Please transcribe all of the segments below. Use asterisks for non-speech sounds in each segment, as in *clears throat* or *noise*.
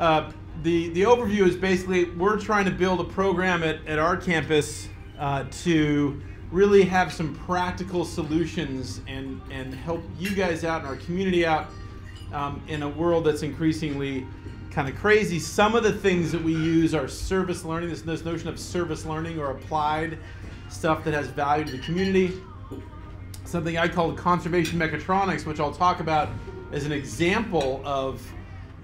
uh, the the overview is basically we're trying to build a program at, at our campus uh, to really have some practical solutions and and help you guys out and our community out um, in a world that's increasingly kind of crazy. Some of the things that we use are service learning. This, this notion of service learning or applied stuff that has value to the community. Something I call conservation mechatronics, which I'll talk about as an example of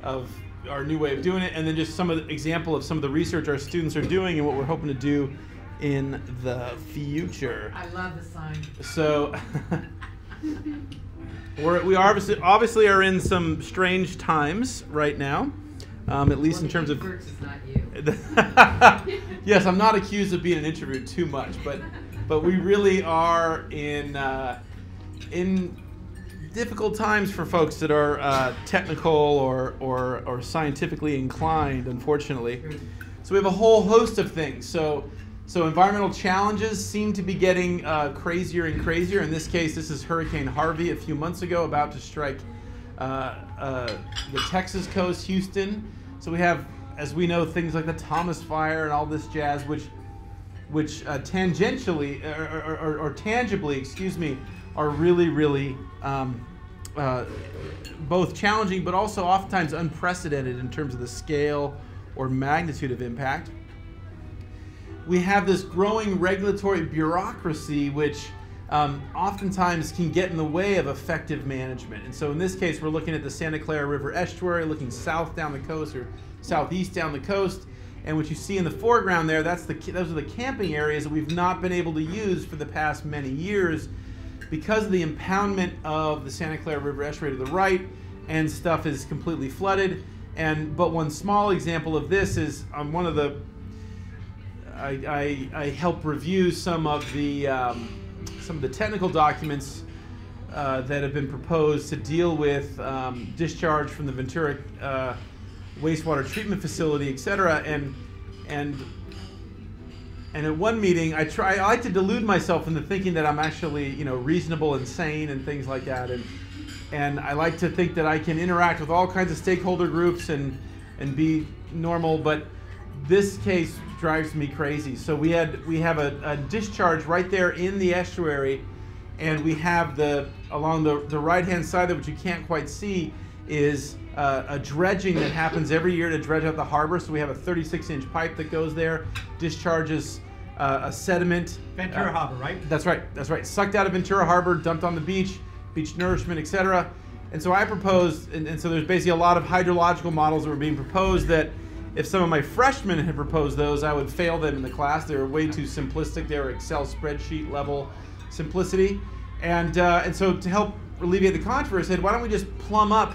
of our new way of doing it, and then just some of the example of some of the research our students are doing and what we're hoping to do in the future. I love the sign. So *laughs* we're, we obviously obviously are in some strange times right now, um, at least Well, in terms of. Birch is not you. *laughs* *laughs* yes, I'm not accused of being an introvert too much, but but we really are in uh, in difficult times for folks that are uh, technical or, or or scientifically inclined. Unfortunately, so we have a whole host of things. So so environmental challenges seem to be getting uh, crazier and crazier. In this case, this is Hurricane Harvey a few months ago, about to strike uh, uh, the Texas coast, Houston. So we have, as we know, things like the Thomas Fire and all this jazz, which which uh, tangentially or, or, or, or tangibly, excuse me, are really, really um, uh, both challenging but also oftentimes unprecedented in terms of the scale or magnitude of impact. We have this growing regulatory bureaucracy which um, oftentimes can get in the way of effective management. And so in this case, we're looking at the Santa Clara River estuary, looking south down the coast or southeast down the coast. And what you see in the foreground there, that's the, those are the camping areas that we've not been able to use for the past many years because of the impoundment of the Santa Clara River estuary to the right, and stuff is completely flooded. And but one small example of this is on one of the I, I, I help review some of the um, some of the technical documents uh, that have been proposed to deal with um, discharge from the Ventura uh, wastewater treatment facility, et cetera. And and and at one meeting, I try I like to delude myself into thinking that I'm actually you know reasonable and sane and things like that. And and I like to think that I can interact with all kinds of stakeholder groups and and be normal, but this case drives me crazy. So we had we have a, a discharge right there in the estuary, and we have the along the, the right hand side there, which you can't quite see, is uh, a dredging that happens every year to dredge out the harbor. So we have a 36 inch pipe that goes there, discharges uh, a sediment. Ventura uh, Harbor, right? That's right. That's right. Sucked out of Ventura Harbor, dumped on the beach, beach nourishment, etc. And so I proposed, and, and so there's basically a lot of hydrological models that were being proposed that if some of my freshmen had proposed those, I would fail them in the class. They were way too simplistic. They were Excel spreadsheet level simplicity. And, uh, and so to help alleviate the controversy, I said, why don't we just plumb up,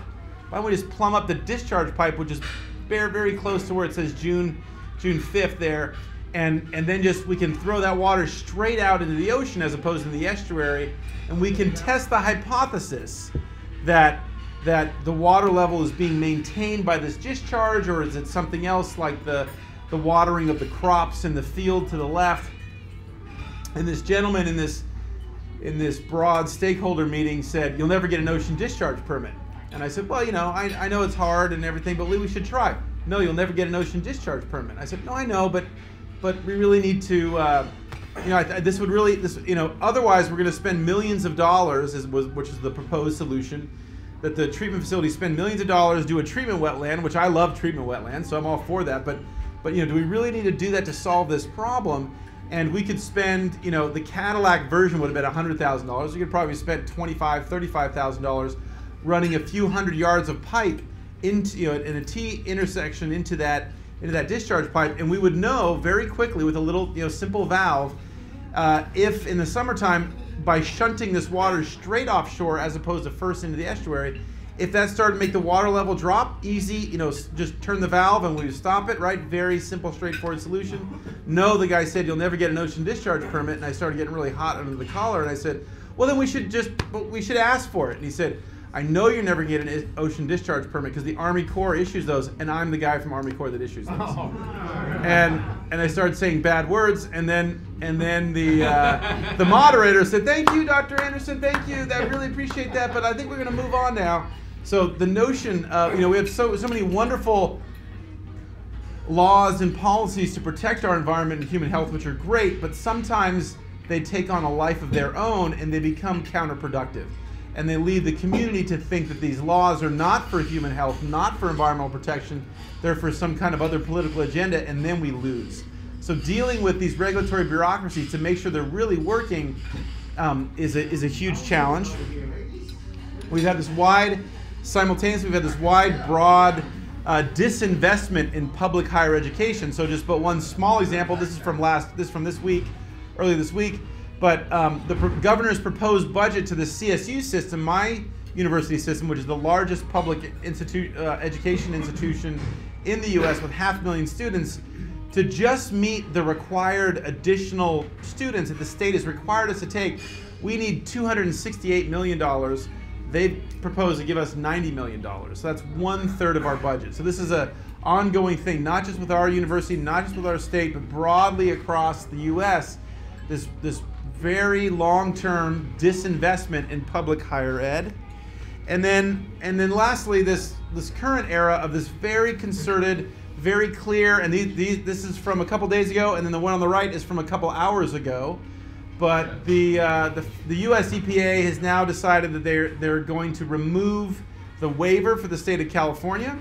why don't we just plumb up the discharge pipe, which is very, very close to where it says June, June 5th there, and, and then just we can throw that water straight out into the ocean as opposed to the estuary, and we can test the hypothesis that that the water level is being maintained by this discharge, or is it something else like the the watering of the crops in the field to the left? And this gentleman in this in this broad stakeholder meeting said, "You'll never get an ocean discharge permit." And I said, "Well, you know, I, I know it's hard and everything, but we should try." No, you'll never get an ocean discharge permit. I said, "No, I know, but but we really need to." Uh, you know, this would really, this, you know, otherwise we're going to spend millions of dollars, is, was, which is the proposed solution, that the treatment facilities spend millions of dollars, do a treatment wetland, which I love treatment wetlands, so I'm all for that. But, but you know, do we really need to do that to solve this problem? And we could spend, you know, the Cadillac version would have been hundred thousand dollars. We could probably spend twenty-five, thirty-five thousand dollars running a few hundred yards of pipe into, you know, in a T intersection into that into that discharge pipe, and we would know very quickly with a little, you know, simple valve, uh, if in the summertime by shunting this water straight offshore as opposed to first into the estuary, if that started to make the water level drop, easy, you know, just turn the valve and we stop it, right? Very simple, straightforward solution. No, the guy said you'll never get an ocean discharge permit, and I started getting really hot under the collar, and I said, well then we should just, we should ask for it. And he said, I know you're never gonna get an i- ocean discharge permit because the Army Corps issues those, and I'm the guy from Army Corps that issues those and and I started saying bad words, and then and then the uh, the moderator said, "Thank you, Dr. Anderson. Thank you. I really appreciate that, but I think we're going to move on now." So the notion, of, you know, we have so so many wonderful laws and policies to protect our environment and human health, which are great, but sometimes they take on a life of their own and they become counterproductive. And they lead the community to think that these laws are not for human health, not for environmental protection, they're for some kind of other political agenda, and then we lose. So, dealing with these regulatory bureaucracies to make sure they're really working um, is, a, is a huge challenge. We've had this wide, simultaneously, we've had this wide, broad uh, disinvestment in public higher education. So, just but one small example. This is from last, this from this week, earlier this week. But um, the governor's proposed budget to the CSU system, my university system, which is the largest public uh, education institution in the U.S. with half a million students, to just meet the required additional students that the state has required us to take, we need $268 million. They've proposed to give us $90 million. So that's one third of our budget. So this is a ongoing thing, not just with our university, not just with our state, but broadly across the U.S. This this very long-term disinvestment in public higher ed, and then and then lastly, this this current era of this very concerted very clear, and these, these, this is from a couple days ago, and then the one on the right is from a couple hours ago. But the, uh, the, the US EPA has now decided that they're, they're going to remove the waiver for the state of California.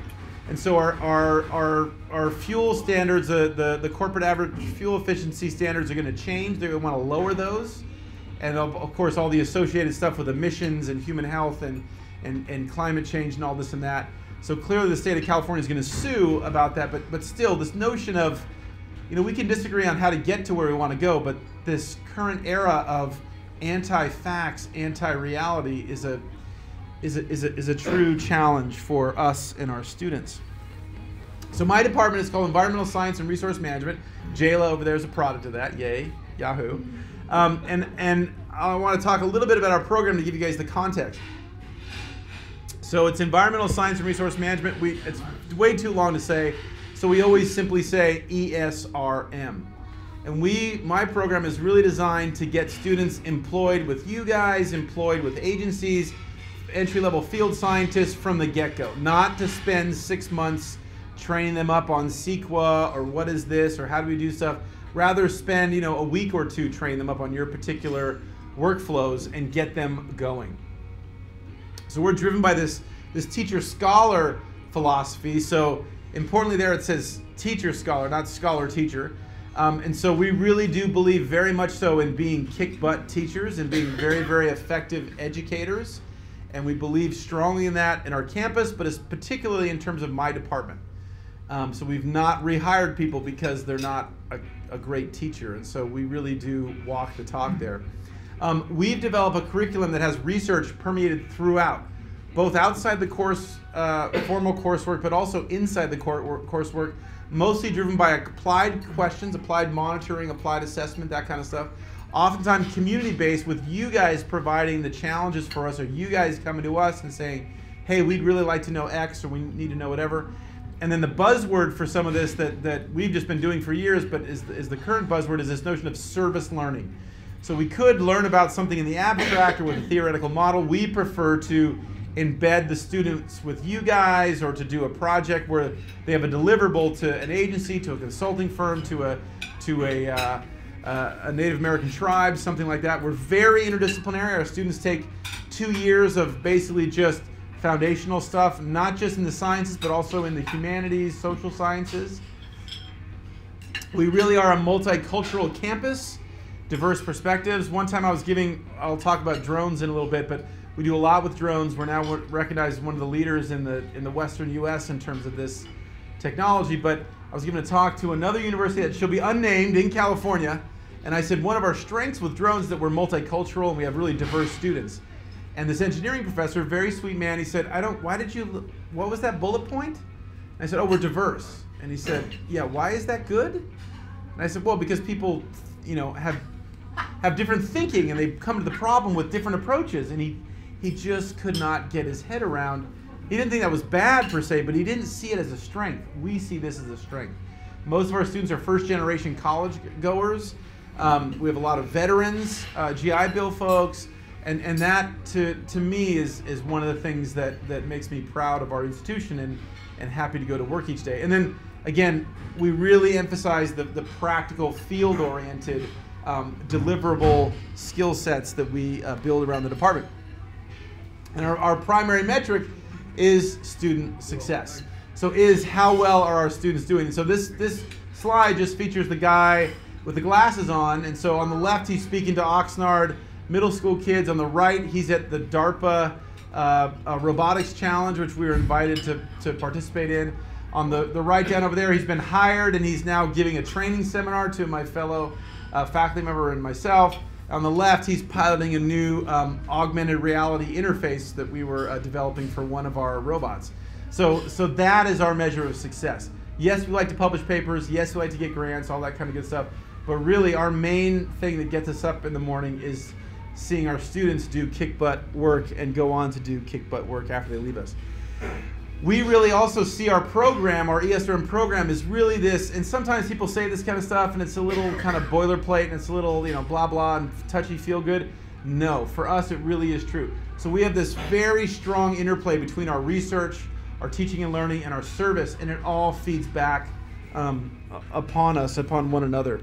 And so our, our, our, our fuel standards, uh, the, the corporate average fuel efficiency standards are going to change. They're going to want to lower those. And of, of course, all the associated stuff with emissions and human health and, and, and climate change and all this and that. So clearly, the state of California is going to sue about that. But but still, this notion of, you know, we can disagree on how to get to where we want to go, but this current era of anti-facts, anti-reality is a is a, is a, is a true challenge for us and our students. So my department is called Environmental Science and Resource Management. Jayla over there is a product of that. Yay, Yahoo! Um, and and I want to talk a little bit about our program to give you guys the context. So it's environmental science and resource management. We it's way too long to say, so we always simply say ESRM. And we, my program is really designed to get students employed with you guys, employed with agencies, entry level field scientists from the get go. Not to spend six months training them up on CEQA or what is this or how do we do stuff. Rather spend you know a week or two training them up on your particular workflows and get them going. So we're driven by this this teacher scholar philosophy. So importantly, there it says teacher scholar, not scholar teacher. Um, and so we really do believe very much so in being kick butt teachers and being very, very effective educators. And we believe strongly in that in our campus, but it's particularly in terms of my department. Um, so we've not rehired people because they're not a, a, great teacher. And so we really do walk the talk there. Um, we've developed a curriculum that has research permeated throughout, both outside the course, uh, formal coursework, but also inside the coursework, mostly driven by applied questions, applied monitoring, applied assessment, that kind of stuff. Oftentimes community based, with you guys providing the challenges for us, or you guys coming to us and saying, hey, we'd really like to know X, or we need to know whatever. And then the buzzword for some of this that, that we've just been doing for years, but is, is the current buzzword, is this notion of service learning. So we could learn about something in the abstract or with a theoretical model. We prefer to embed the students with you guys or to do a project where they have a deliverable to an agency, to a consulting firm, to a, to a, uh, uh, a Native American tribe, something like that. We're very interdisciplinary. Our students take two years of basically just foundational stuff, not just in the sciences, but also in the humanities, social sciences. We really are a multicultural campus diverse perspectives. One time I was giving, I'll talk about drones in a little bit, but we do a lot with drones. We're now recognized as one of the leaders in the in the Western U.S. in terms of this technology. But I was giving a talk to another university that shall be unnamed in California, and I said one of our strengths with drones is that we're multicultural and we have really diverse students. And this engineering professor, very sweet man, he said, "I don't. Why did you? What was that bullet point?" And I said, "Oh, we're diverse." And he said, "Yeah. Why is that good?" And I said, "Well, because people, you know, have have different thinking and they come to the problem with different approaches. And he, he just could not get his head around. He didn't think that was bad per se, but he didn't see it as a strength. We see this as a strength. Most of our students are first generation college goers. Um, we have a lot of veterans, uh, GI Bill folks, and, and that to, to me is, is one of the things that, that makes me proud of our institution and, and happy to go to work each day. And then again, we really emphasize the, the practical, field oriented, um, deliverable skill sets that we uh, build around the department. And our, our primary metric is student success. So is how well are our students doing? So this this slide just features the guy with the glasses on. And so on the left, he's speaking to Oxnard middle school kids. On the right, he's at the DARPA uh, robotics challenge, which we were invited to, to participate in. On the, the right down over there, he's been hired and he's now giving a training seminar to my fellow uh, faculty member and myself. On the left, he's piloting a new um, augmented reality interface that we were uh, developing for one of our robots. So, so that is our measure of success. Yes, we like to publish papers. Yes, we like to get grants, all that kind of good stuff. But really, our main thing that gets us up in the morning is seeing our students do kick butt work and go on to do kick butt work after they leave us. We really also see our program, our ESRM program, is really this. And sometimes people say this kind of stuff, and it's a little kind of boilerplate, and it's a little, you know, blah blah and touchy, feel good. No, for us, it really is true. So we have this very strong interplay between our research, our teaching and learning, and our service, and it all feeds back um, upon us, upon one another.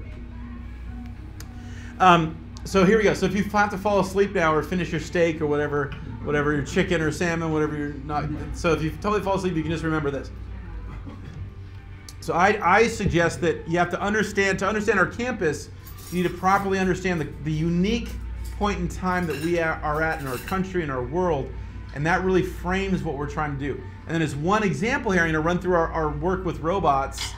Um, so here we go. So if you have to fall asleep now or finish your steak or whatever, whatever your chicken or salmon, whatever you're not. So if you totally fall asleep, you can just remember this. So I, I suggest that you have to understand to understand our campus. You need to properly understand the, the unique point in time that we are at in our country and our world, and that really frames what we're trying to do. And then as one example here, I'm to run through our, our work with robots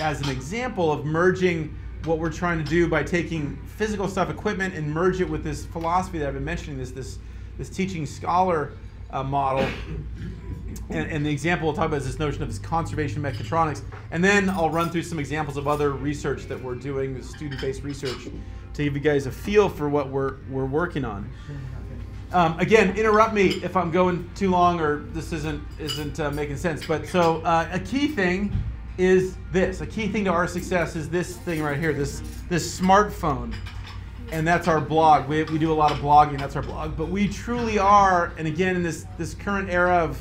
as an example of merging what we're trying to do by taking physical stuff, equipment, and merge it with this philosophy that I've been mentioning, this this this teaching scholar uh, model. And, and, the example we'll talk about is this notion of this conservation mechatronics. And then I'll run through some examples of other research that we're doing, the student-based research, to give you guys a feel for what we're we're working on. Um, again, interrupt me if I'm going too long or this isn't isn't uh, making sense. But so uh, a key thing is this. A key thing to our success is this thing right here, this, this smartphone. And that's our blog. We, we do a lot of blogging, that's our blog. But we truly are, and again, in this, this current era of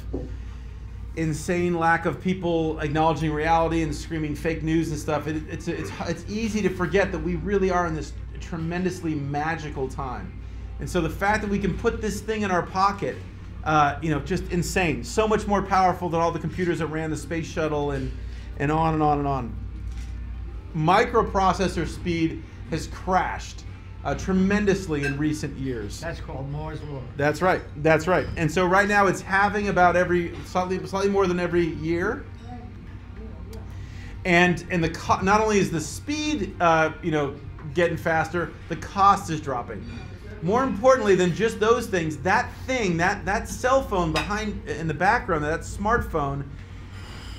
insane lack of people acknowledging reality and screaming fake news and stuff, it, it's, it's, it's easy to forget that we really are in this tremendously magical time. And so the fact that we can put this thing in our pocket, uh, you know, just insane. So much more powerful than all the computers that ran the space shuttle and and on and on and on. Microprocessor speed has crashed uh, tremendously in recent years. That's called Moore's law. That's right. That's right. And so right now it's having about every slightly slightly more than every year. And and the not only is the speed uh, you know getting faster, the cost is dropping. More importantly than just those things, that thing, that that cell phone behind in the background, that smartphone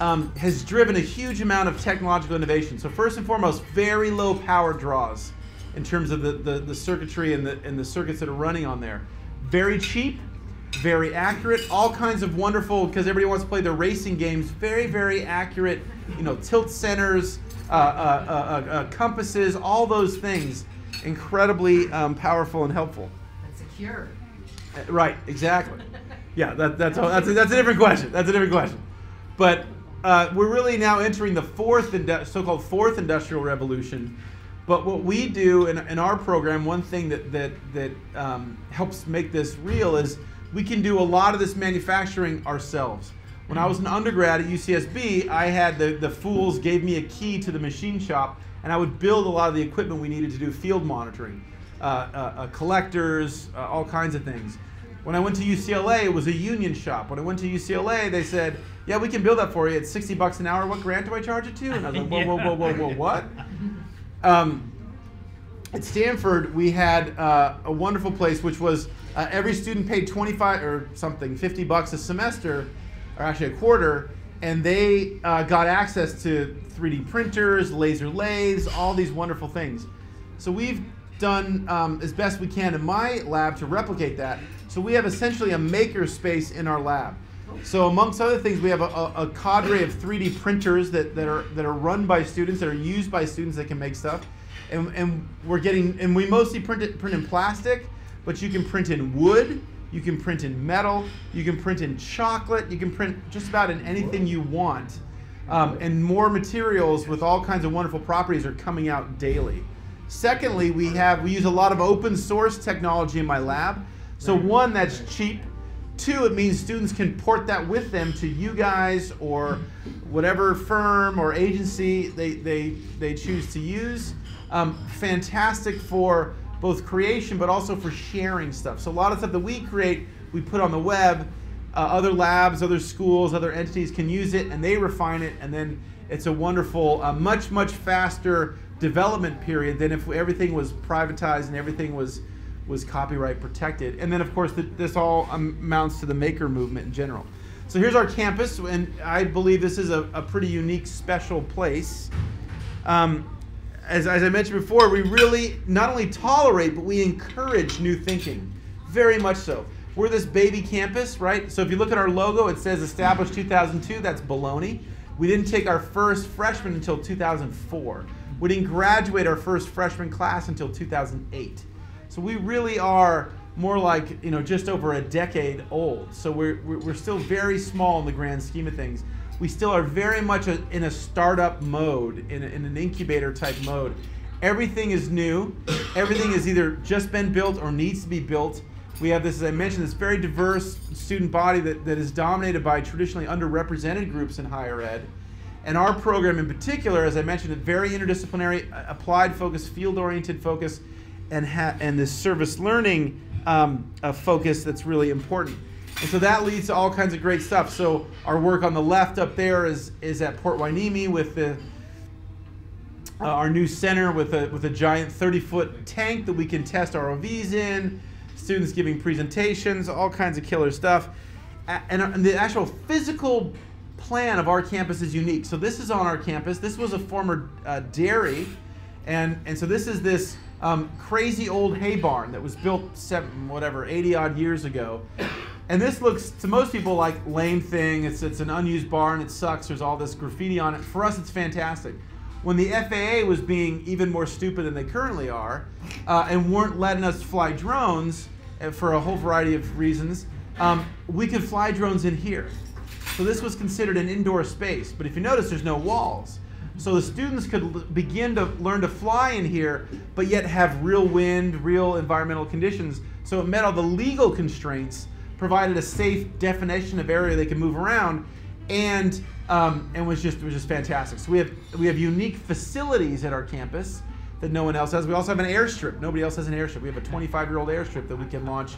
um, has driven a huge amount of technological innovation. So first and foremost, very low power draws in terms of the, the, the circuitry and the, and the circuits that are running on there. Very cheap, very accurate, all kinds of wonderful, because everybody wants to play the racing games, very, very accurate, you know, tilt sensors, uh, uh, uh, uh, uh compasses, all those things, incredibly um, powerful and helpful. That's secure. Uh, right, exactly. Yeah, that, that's, that's, a, that's a different question. That's a different question. But uh, we're really now entering the fourth so-called fourth industrial revolution. But what we do in, in our program, one thing that that that um, helps make this real is we can do a lot of this manufacturing ourselves. When I was an undergrad at UCSB, I had the, the fools gave me a key to the machine shop, and I would build a lot of the equipment we needed to do field monitoring, uh, uh, uh collectors, uh, all kinds of things. When I went to UCLA, it was a union shop. When I went to UCLA, they said, yeah, we can build that for you. It's 60 bucks an hour. What grant do I charge it to? And I was like, whoa, whoa, whoa, whoa, whoa, what? Um, at Stanford, we had uh, a wonderful place, which was uh, every student paid 25 or something, 50 bucks a semester, or actually a quarter, and they uh, got access to 3D printers, laser lathes, all these wonderful things. So we've done um, as best we can in my lab to replicate that. So we have essentially a maker space in our lab. So amongst other things, we have a, a, cadre of 3D printers that, that are that are run by students, that are used by students that can make stuff. And, and we're getting and we mostly print it print in plastic, but you can print in wood, you can print in metal, you can print in chocolate, you can print just about in anything you want. Um, and more materials with all kinds of wonderful properties are coming out daily. Secondly, we have we use a lot of open source technology in my lab. So one, that's cheap. Two, it means students can port that with them to you guys or whatever firm or agency they, they, they choose to use. Um, fantastic for both creation but also for sharing stuff. So a lot of stuff that we create, we put on the web. Uh, other labs, other schools, other entities can use it and they refine it, and then it's a wonderful, uh, much much faster development period than if everything was privatized and everything was was copyright protected. And then of course the, this all amounts to the maker movement in general. So here's our campus, and I believe this is a, a pretty unique, special place. Um, as, as I mentioned before, we really not only tolerate, but we encourage new thinking. Very much so. We're this baby campus, right? So if you look at our logo, it says established 2002. That's baloney. We didn't take our first freshman until 2004. We didn't graduate our first freshman class until 2008. So we really are more like you know just over a decade old. So we're we're still very small in the grand scheme of things. We still are very much a, in a startup mode, in, a, in an incubator type mode. Everything is new. Everything has either just been built or needs to be built. We have this, as I mentioned, this very diverse student body that, that is dominated by traditionally underrepresented groups in higher ed. And our program in particular, as I mentioned, a very interdisciplinary, applied focus, field oriented focus, and, ha- and this service learning um, focus that's really important. And so that leads to all kinds of great stuff. So our work on the left up there is, is at Port Hueneme with the, uh, our new center with a, with a giant 30 foot tank that we can test ROVs in, students giving presentations, all kinds of killer stuff. And, and the actual physical plan of our campus is unique. So this is on our campus. This was a former uh, dairy. And, and so this is this um, crazy old hay barn that was built seven, whatever, 80 odd years ago. And this looks to most people like lame thing. It's, it's an unused barn. It sucks. There's all this graffiti on it. For us, it's fantastic. When the FAA was being even more stupid than they currently are, uh, and weren't letting us fly drones uh, for a whole variety of reasons, um, we could fly drones in here. So this was considered an indoor space. But if you notice, there's no walls. So the students could begin to learn to fly in here, but yet have real wind, real environmental conditions. So it met all the legal constraints, provided a safe definition of area they could move around, and um, and was just was just fantastic. So we have we have unique facilities at our campus that no one else has. We also have an airstrip. Nobody else has an airstrip. We have a 25 year old airstrip that we can launch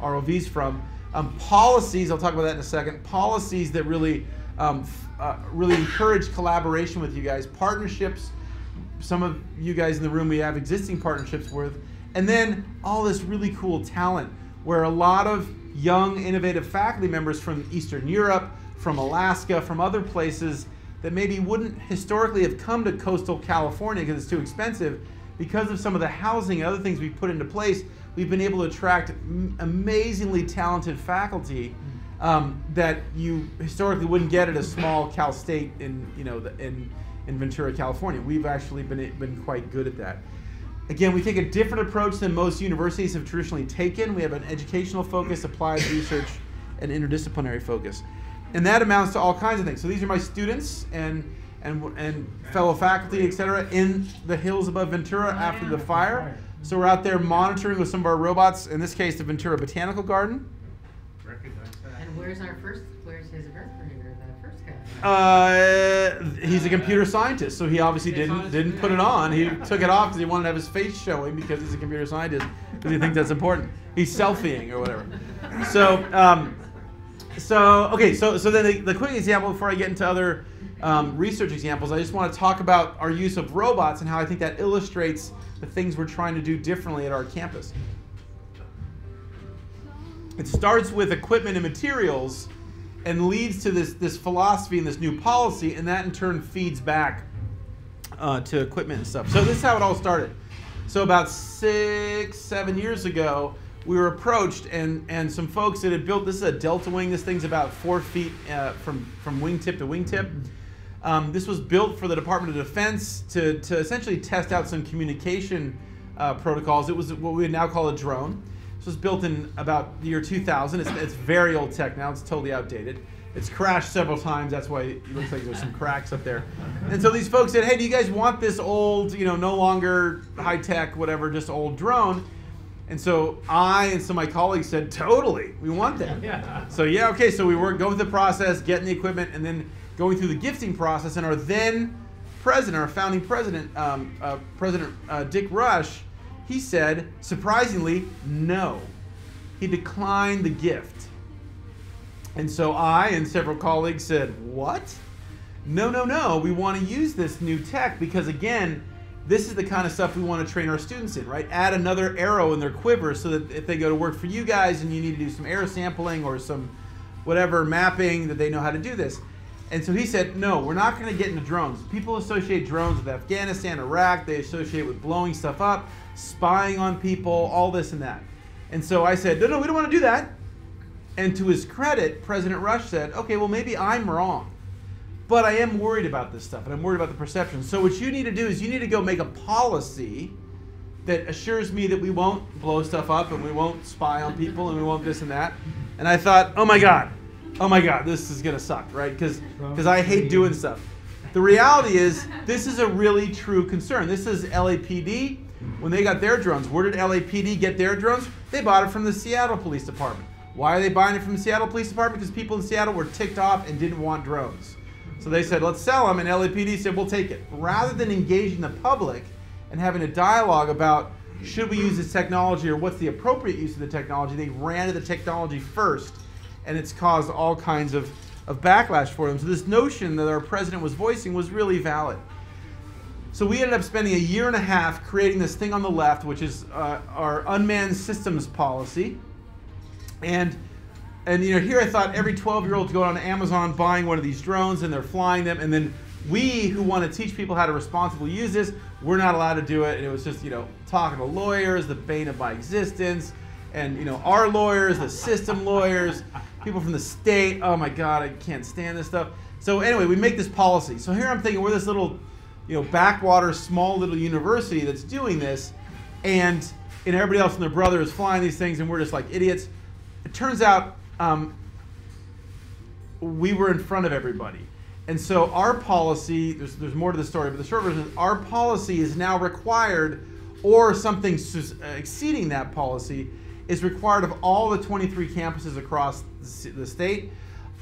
ROVs from. Um, policies, I'll talk about that in a second. Policies that really um, uh, really encourage collaboration with you guys, partnerships. Some of you guys in the room we have existing partnerships with, and then all this really cool talent where a lot of young, innovative faculty members from Eastern Europe, from Alaska, from other places that maybe wouldn't historically have come to coastal California because it's too expensive, because of some of the housing and other things we've put into place, we've been able to attract amazingly talented faculty um, that you historically wouldn't get at a small Cal State in you know the, in in Ventura, California. We've actually been been quite good at that. Again, we take a different approach than most universities have traditionally taken. We have an educational focus, applied research, and interdisciplinary focus, and that amounts to all kinds of things. So these are my students and and and fellow faculty, et cetera, in the hills above Ventura after the fire. So we're out there monitoring with some of our robots. In this case, the Ventura Botanical Garden. Where's our first? Where's his birth grader, the first guy? Uh, he's a computer scientist, so he obviously didn't didn't put it on. He took it off because he wanted to have his face showing because he's a computer scientist because he thinks that's important. He's selfieing or whatever. So, um, so okay, so so then the, the quick example before I get into other um, research examples, I just want to talk about our use of robots and how I think that illustrates the things we're trying to do differently at our campus. It starts with equipment and materials and leads to this, this philosophy and this new policy, and that in turn feeds back uh, to equipment and stuff. So, this is how it all started. So, about six, seven years ago, we were approached, and, and some folks that had built this is a Delta Wing. This thing's about four feet uh, from, from wingtip to wingtip. Um, this was built for the Department of Defense to, to essentially test out some communication uh, protocols. It was what we would now call a drone. Was built in about the year 2000. It's, it's very old tech now. It's totally outdated. it's crashed several times. That's why it looks like there's some cracks up there. And so these folks said, "Hey, do you guys want this old, you know, no longer high tech, whatever, just old drone?" And so I and some of my colleagues said, "Totally, we want that." *laughs* Yeah. So yeah, okay. So we were going through the process, getting the equipment, and then going through the gifting process. And our then president, our founding president, um, uh, President uh, Dick Rush, he said, surprisingly, no. He declined the gift. And so I and several colleagues said, What? No, no, no. We want to use this new tech because, again, this is the kind of stuff we want to train our students in, right? Add another arrow in their quiver so that if they go to work for you guys and you need to do some air sampling or some whatever mapping, that they know how to do this. And so he said, No, we're not going to get into drones. People associate drones with Afghanistan, Iraq, they associate with blowing stuff up, spying on people, all this and that. And so I said, No, no, we don't want to do that. And to his credit, President Rush said, okay, well, maybe I'm wrong. But I am worried about this stuff, and I'm worried about the perception. So what you need to do is you need to go make a policy that assures me that we won't blow stuff up and we won't spy on people and we won't this and that. And I thought, oh my God, oh my God, this is gonna suck, right? Because because I hate doing stuff. The reality is, this is a really true concern. This is LAPD. When they got their drones, where did LAPD get their drones? They bought it from the Seattle Police Department. Why are they buying it from the Seattle Police Department? Because people in Seattle were ticked off and didn't want drones. So they said, let's sell them, and LAPD said, we'll take it. Rather than engaging the public and having a dialogue about should we use this technology or what's the appropriate use of the technology, they ran to the technology first, and it's caused all kinds of, of backlash for them. So this notion that our president was voicing was really valid. So we ended up spending a year and a half creating this thing on the left, which is uh, our unmanned systems policy. And and you know, here I thought every 12 year old's going on Amazon buying one of these drones and they're flying them, and then we who want to teach people how to responsibly use this, we're not allowed to do it. And it was just, you know, talking to lawyers, the bane of my existence, and you know, our lawyers, the system lawyers, people from the state. Oh my God, I can't stand this stuff. So anyway, we make this policy. So here I'm thinking we're this little, you know, backwater, small little university that's doing this, and and everybody else and their brother is flying these things, and we're just like idiots. It turns out um, we were in front of everybody. And so our policy, there's, there's more to the story, but the short version is our policy is now required, or something uh, exceeding that policy, is required of all the 23 campuses across the, the state.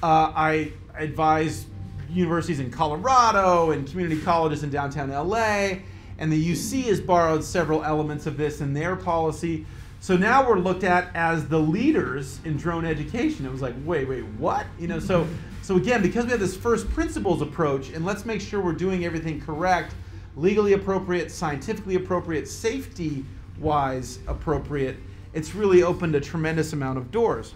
Uh, I advise universities in Colorado and community colleges in downtown LA, and the UC has borrowed several elements of this in their policy. So now we're looked at as the leaders in drone education. It was like, wait, wait, what? You know, so so again, because we have this first principles approach, and let's make sure we're doing everything correct, legally appropriate, scientifically appropriate, safety wise appropriate, it's really opened a tremendous amount of doors.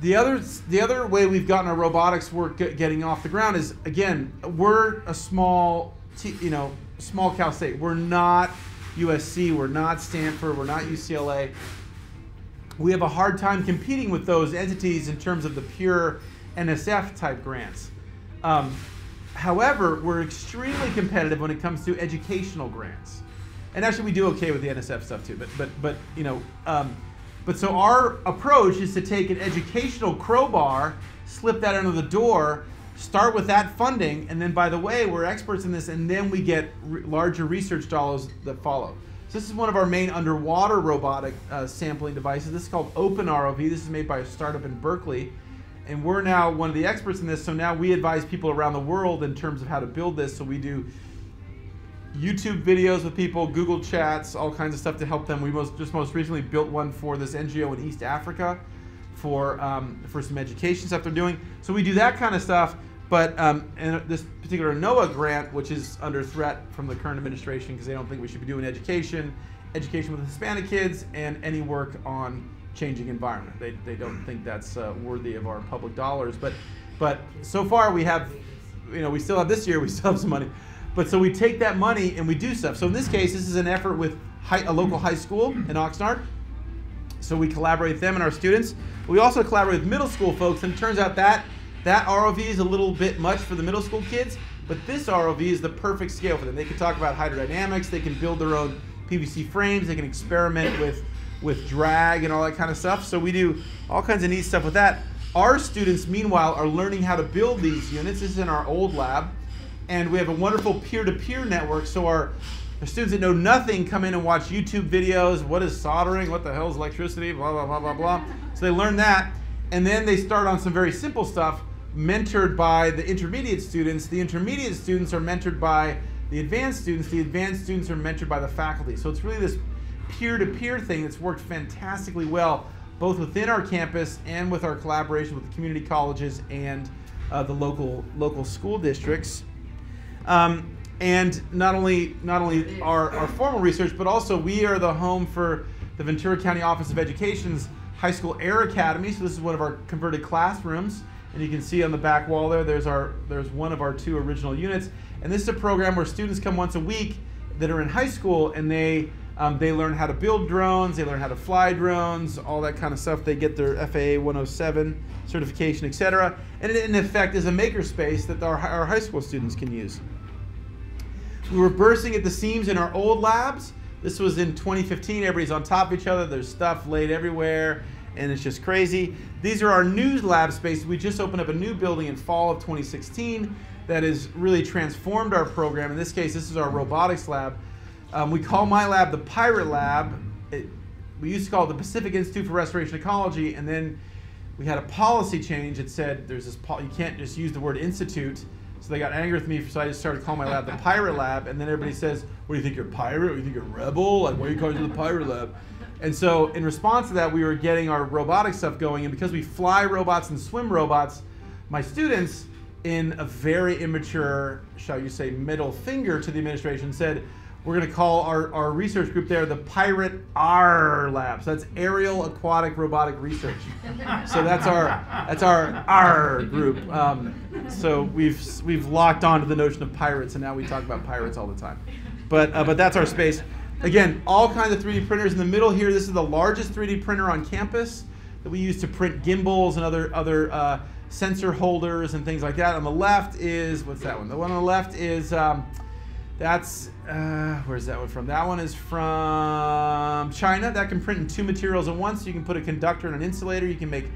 The other, the other way we've gotten our robotics work getting off the ground is again, we're a small, you know, small Cal State. We're not USC, we're not Stanford, we're not UCLA. We have a hard time competing with those entities in terms of the pure NSF type grants. Um, however, we're extremely competitive when it comes to educational grants. And actually, we do okay with the NSF stuff too. But but but you know, um, but so our approach is to take an educational crowbar, slip that under the door, start with that funding, and then by the way, we're experts in this, and then we get larger research dollars that follow. So this is one of our main underwater robotic uh, sampling devices. This is called Open ROV. This is made by a startup in Berkeley, and we're now one of the experts in this. So now we advise people around the world in terms of how to build this. So we do YouTube videos with people, Google chats, all kinds of stuff to help them. We most just most recently built one for this NGO in East Africa for um, for some education stuff they're doing. So we do that kind of stuff. But um, and this particular NOAA grant, which is under threat from the current administration because they don't think we should be doing education, education with Hispanic kids, and any work on changing environment. They, they don't think that's uh, worthy of our public dollars. But but so far we have, you know, we still have this year we still have some money. But so we take that money and we do stuff. So in this case, this is an effort with high, a local high school in Oxnard. So we collaborate with them and our students. We also collaborate with middle school folks, and it turns out that that ROV is a little bit much for the middle school kids, but this ROV is the perfect scale for them. They can talk about hydrodynamics, they can build their own PVC frames, they can experiment with with drag and all that kind of stuff. So we do all kinds of neat stuff with that. Our students, meanwhile, are learning how to build these units. This is in our old lab. And we have a wonderful peer to peer network. So our, students that know nothing come in and watch YouTube videos. What is soldering? What the hell is electricity? Blah, blah, blah, blah, blah. So they learn that. And then they start on some very simple stuff mentored by the intermediate students. The intermediate students are mentored by the advanced students. The advanced students are mentored by the faculty. So it's really this peer-to-peer thing that's worked fantastically well, both within our campus and with our collaboration with the community colleges and uh, the local local school districts. Um, and not only not only our, our formal research, but also we are the home for the Ventura County Office of Education's High School Air Academy. So this is one of our converted classrooms. And you can see on the back wall there, there's our there's one of our two original units. And this is a program where students come once a week that are in high school and they um, they learn how to build drones, they learn how to fly drones, all that kind of stuff. They get their FAA 107 certification, etc. And it in effect is a makerspace that our, our high school students can use. We were bursting at the seams in our old labs. This was in 2015. Everybody's on top of each other. There's stuff laid everywhere and it's just crazy. These are our new lab spaces. We just opened up a new building in fall of 2016 that has really transformed our program. In this case, this is our robotics lab. Um, we call my lab the Pirate Lab. It, we used to call it the Pacific Institute for Restoration Ecology, and then we had a policy change. It said there's this you can't just use the word institute. So they got angry with me, so I just started calling my lab the Pirate Lab. And then everybody says, "What do you think you're pirate? What do you think you're rebel? Like, why are you calling it the Pirate Lab?" And so, in response to that, we were getting our robotic stuff going. And because we fly robots and swim robots, my students, in a very immature, shall you say, middle finger to the administration, said, we're going to call our, our research group there the Pirate R Lab. So that's Aerial Aquatic Robotic Research. so that's our that's our R group. Um, so we've we've locked on to the notion of pirates, and now we talk about pirates all the time. But uh, but that's our space. Again, all kinds of 3D printers. In the middle here, this is the largest 3D printer on campus that we use to print gimbals and other, other uh, sensor holders and things like that. On the left is, what's that one? The one on the left is, um, that's, uh, where's that one from? That one is from China. That can print in two materials at once. You can put a conductor and an insulator. You can make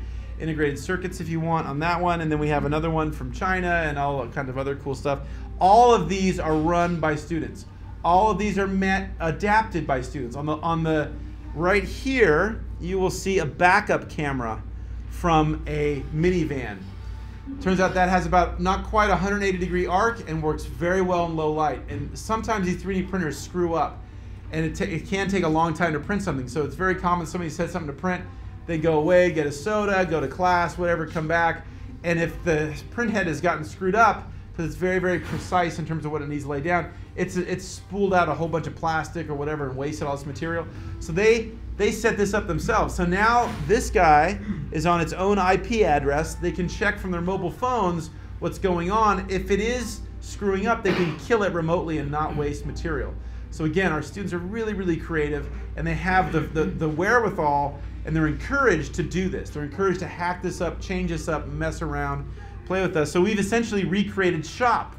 integrated circuits if you want on that one. And then we have another one from China and all kind of other cool stuff. All of these are run by students. All of these are met, adapted by students. On the, on the right here, you will see a backup camera from a minivan. Turns out that has about not quite a 180 degree arc and works very well in low light. And sometimes these 3D printers screw up and it, it can take a long time to print something. So it's very common somebody says something to print, they go away, get a soda, go to class, whatever, come back. And if the print head has gotten screwed up, because it's very, very precise in terms of what it needs to lay down. It's it's spooled out a whole bunch of plastic or whatever and wasted all this material. So they they set this up themselves. So now this guy is on its own IP address. They can check from their mobile phones what's going on. If it is screwing up, they can kill it remotely and not waste material. So again, our students are really, really creative and they have the, the, the wherewithal and they're encouraged to do this. They're encouraged to hack this up, change this up, mess around play with us. So we've essentially recreated shop.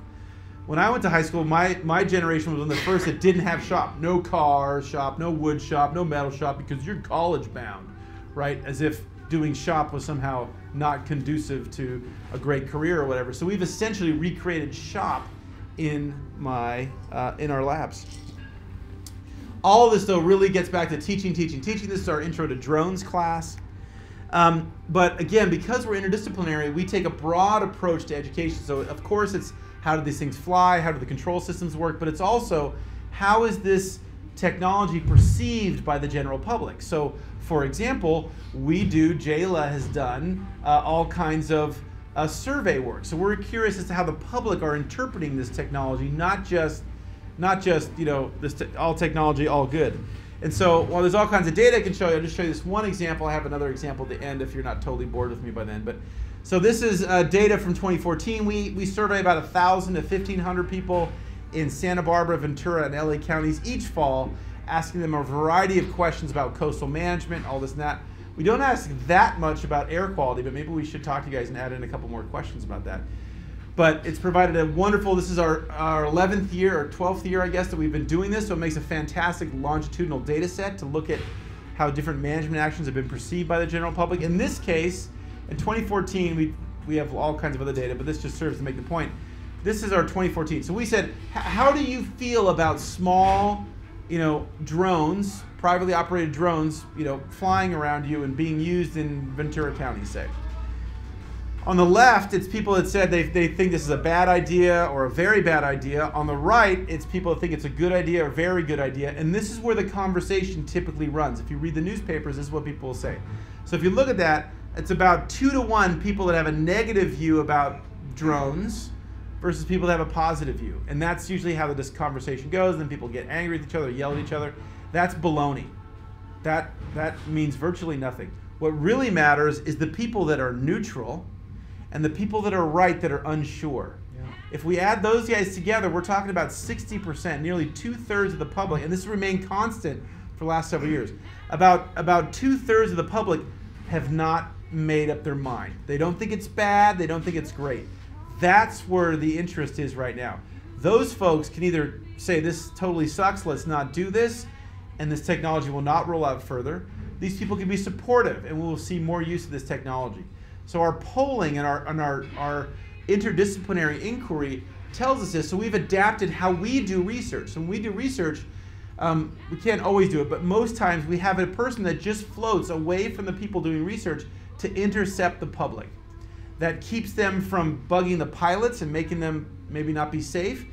When I went to high school, my, my generation was one of the first that didn't have shop. No car shop, no wood shop, no metal shop, because you're college bound, right? As if doing shop was somehow not conducive to a great career or whatever. So we've essentially recreated shop in my uh, in our labs. All of this though really gets back to teaching, teaching, teaching. This is our intro to drones class. Um, but again, because we're interdisciplinary, we take a broad approach to education. So of course it's how do these things fly, how do the control systems work, but it's also how is this technology perceived by the general public. So for example, we do, Jayla has done uh, all kinds of uh, survey work. So we're curious as to how the public are interpreting this technology, not just, not just you know, this te all technology, all good. And so while there's all kinds of data I can show you, I'll just show you this one example. I have another example at the end if you're not totally bored with me by then. But so this is uh, data from 2014. We, we survey about 1,000 to 1,500 people in Santa Barbara, Ventura, and LA counties each fall, asking them a variety of questions about coastal management, all this and that. We don't ask that much about air quality, but maybe we should talk to you guys and add in a couple more questions about that. But it's provided a wonderful, this is our, our 11th year or 12th year, I guess, that we've been doing this. So it makes a fantastic longitudinal data set to look at how different management actions have been perceived by the general public. In this case, in 2014, we we have all kinds of other data, but this just serves to make the point. This is our 2014. So we said, how do you feel about small, you know, drones, privately operated drones, you know, flying around you and being used in Ventura County, say? On the left, it's people that said they, they think this is a bad idea or a very bad idea. On the right, it's people that think it's a good idea or very good idea. And this is where the conversation typically runs. If you read the newspapers, this is what people will say. So if you look at that, it's about two to one people that have a negative view about drones versus people that have a positive view. And that's usually how this conversation goes. Then people get angry with each other, yell at each other. That's baloney. That, that means virtually nothing. What really matters is the people that are neutral and the people that are right that are unsure. Yeah. If we add those guys together, we're talking about 60%, nearly two thirds of the public, and this has remained constant for the last several years. About, about two thirds of the public have not made up their mind. They don't think it's bad, they don't think it's great. That's where the interest is right now. Those folks can either say, This totally sucks, let's not do this, and this technology will not roll out further. These people can be supportive, and we will see more use of this technology. So our polling and our and our, our interdisciplinary inquiry tells us this. So we've adapted how we do research. So when we do research, um, we can't always do it, but most times we have a person that just floats away from the people doing research to intercept the public. That keeps them from bugging the pilots and making them maybe not be safe,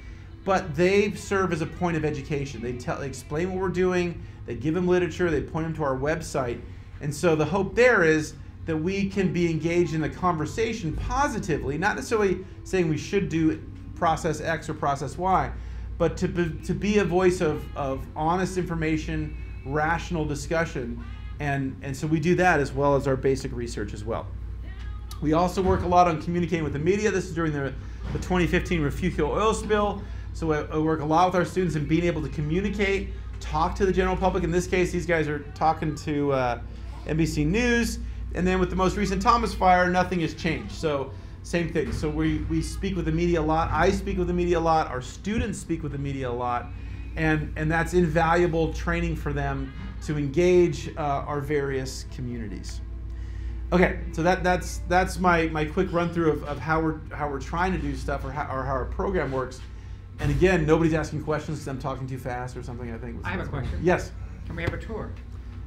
but they serve as a point of education. They tell, they explain what we're doing, they give them literature, they point them to our website, and so the hope there is that we can be engaged in the conversation positively, not necessarily saying we should do process X or process Y, but to be, to be a voice of, of honest information, rational discussion, and, and so we do that as well as our basic research as well. We also work a lot on communicating with the media. This is during the, the 2015 Refugio oil spill. So I, I work a lot with our students in being able to communicate, talk to the general public. In this case, these guys are talking to uh, NBC News and then with the most recent Thomas fire, nothing has changed. So same thing. So we, we speak with the media a lot. I speak with the media a lot. Our students speak with the media a lot. And, and that's invaluable training for them to engage uh, our various communities. Okay, so that, that's, that's my, my quick run through of, of how, we're, how we're trying to do stuff or how, or how our program works. And again, nobody's asking questions because I'm talking too fast or something, I think. I have a question. Yes. Can we have a tour?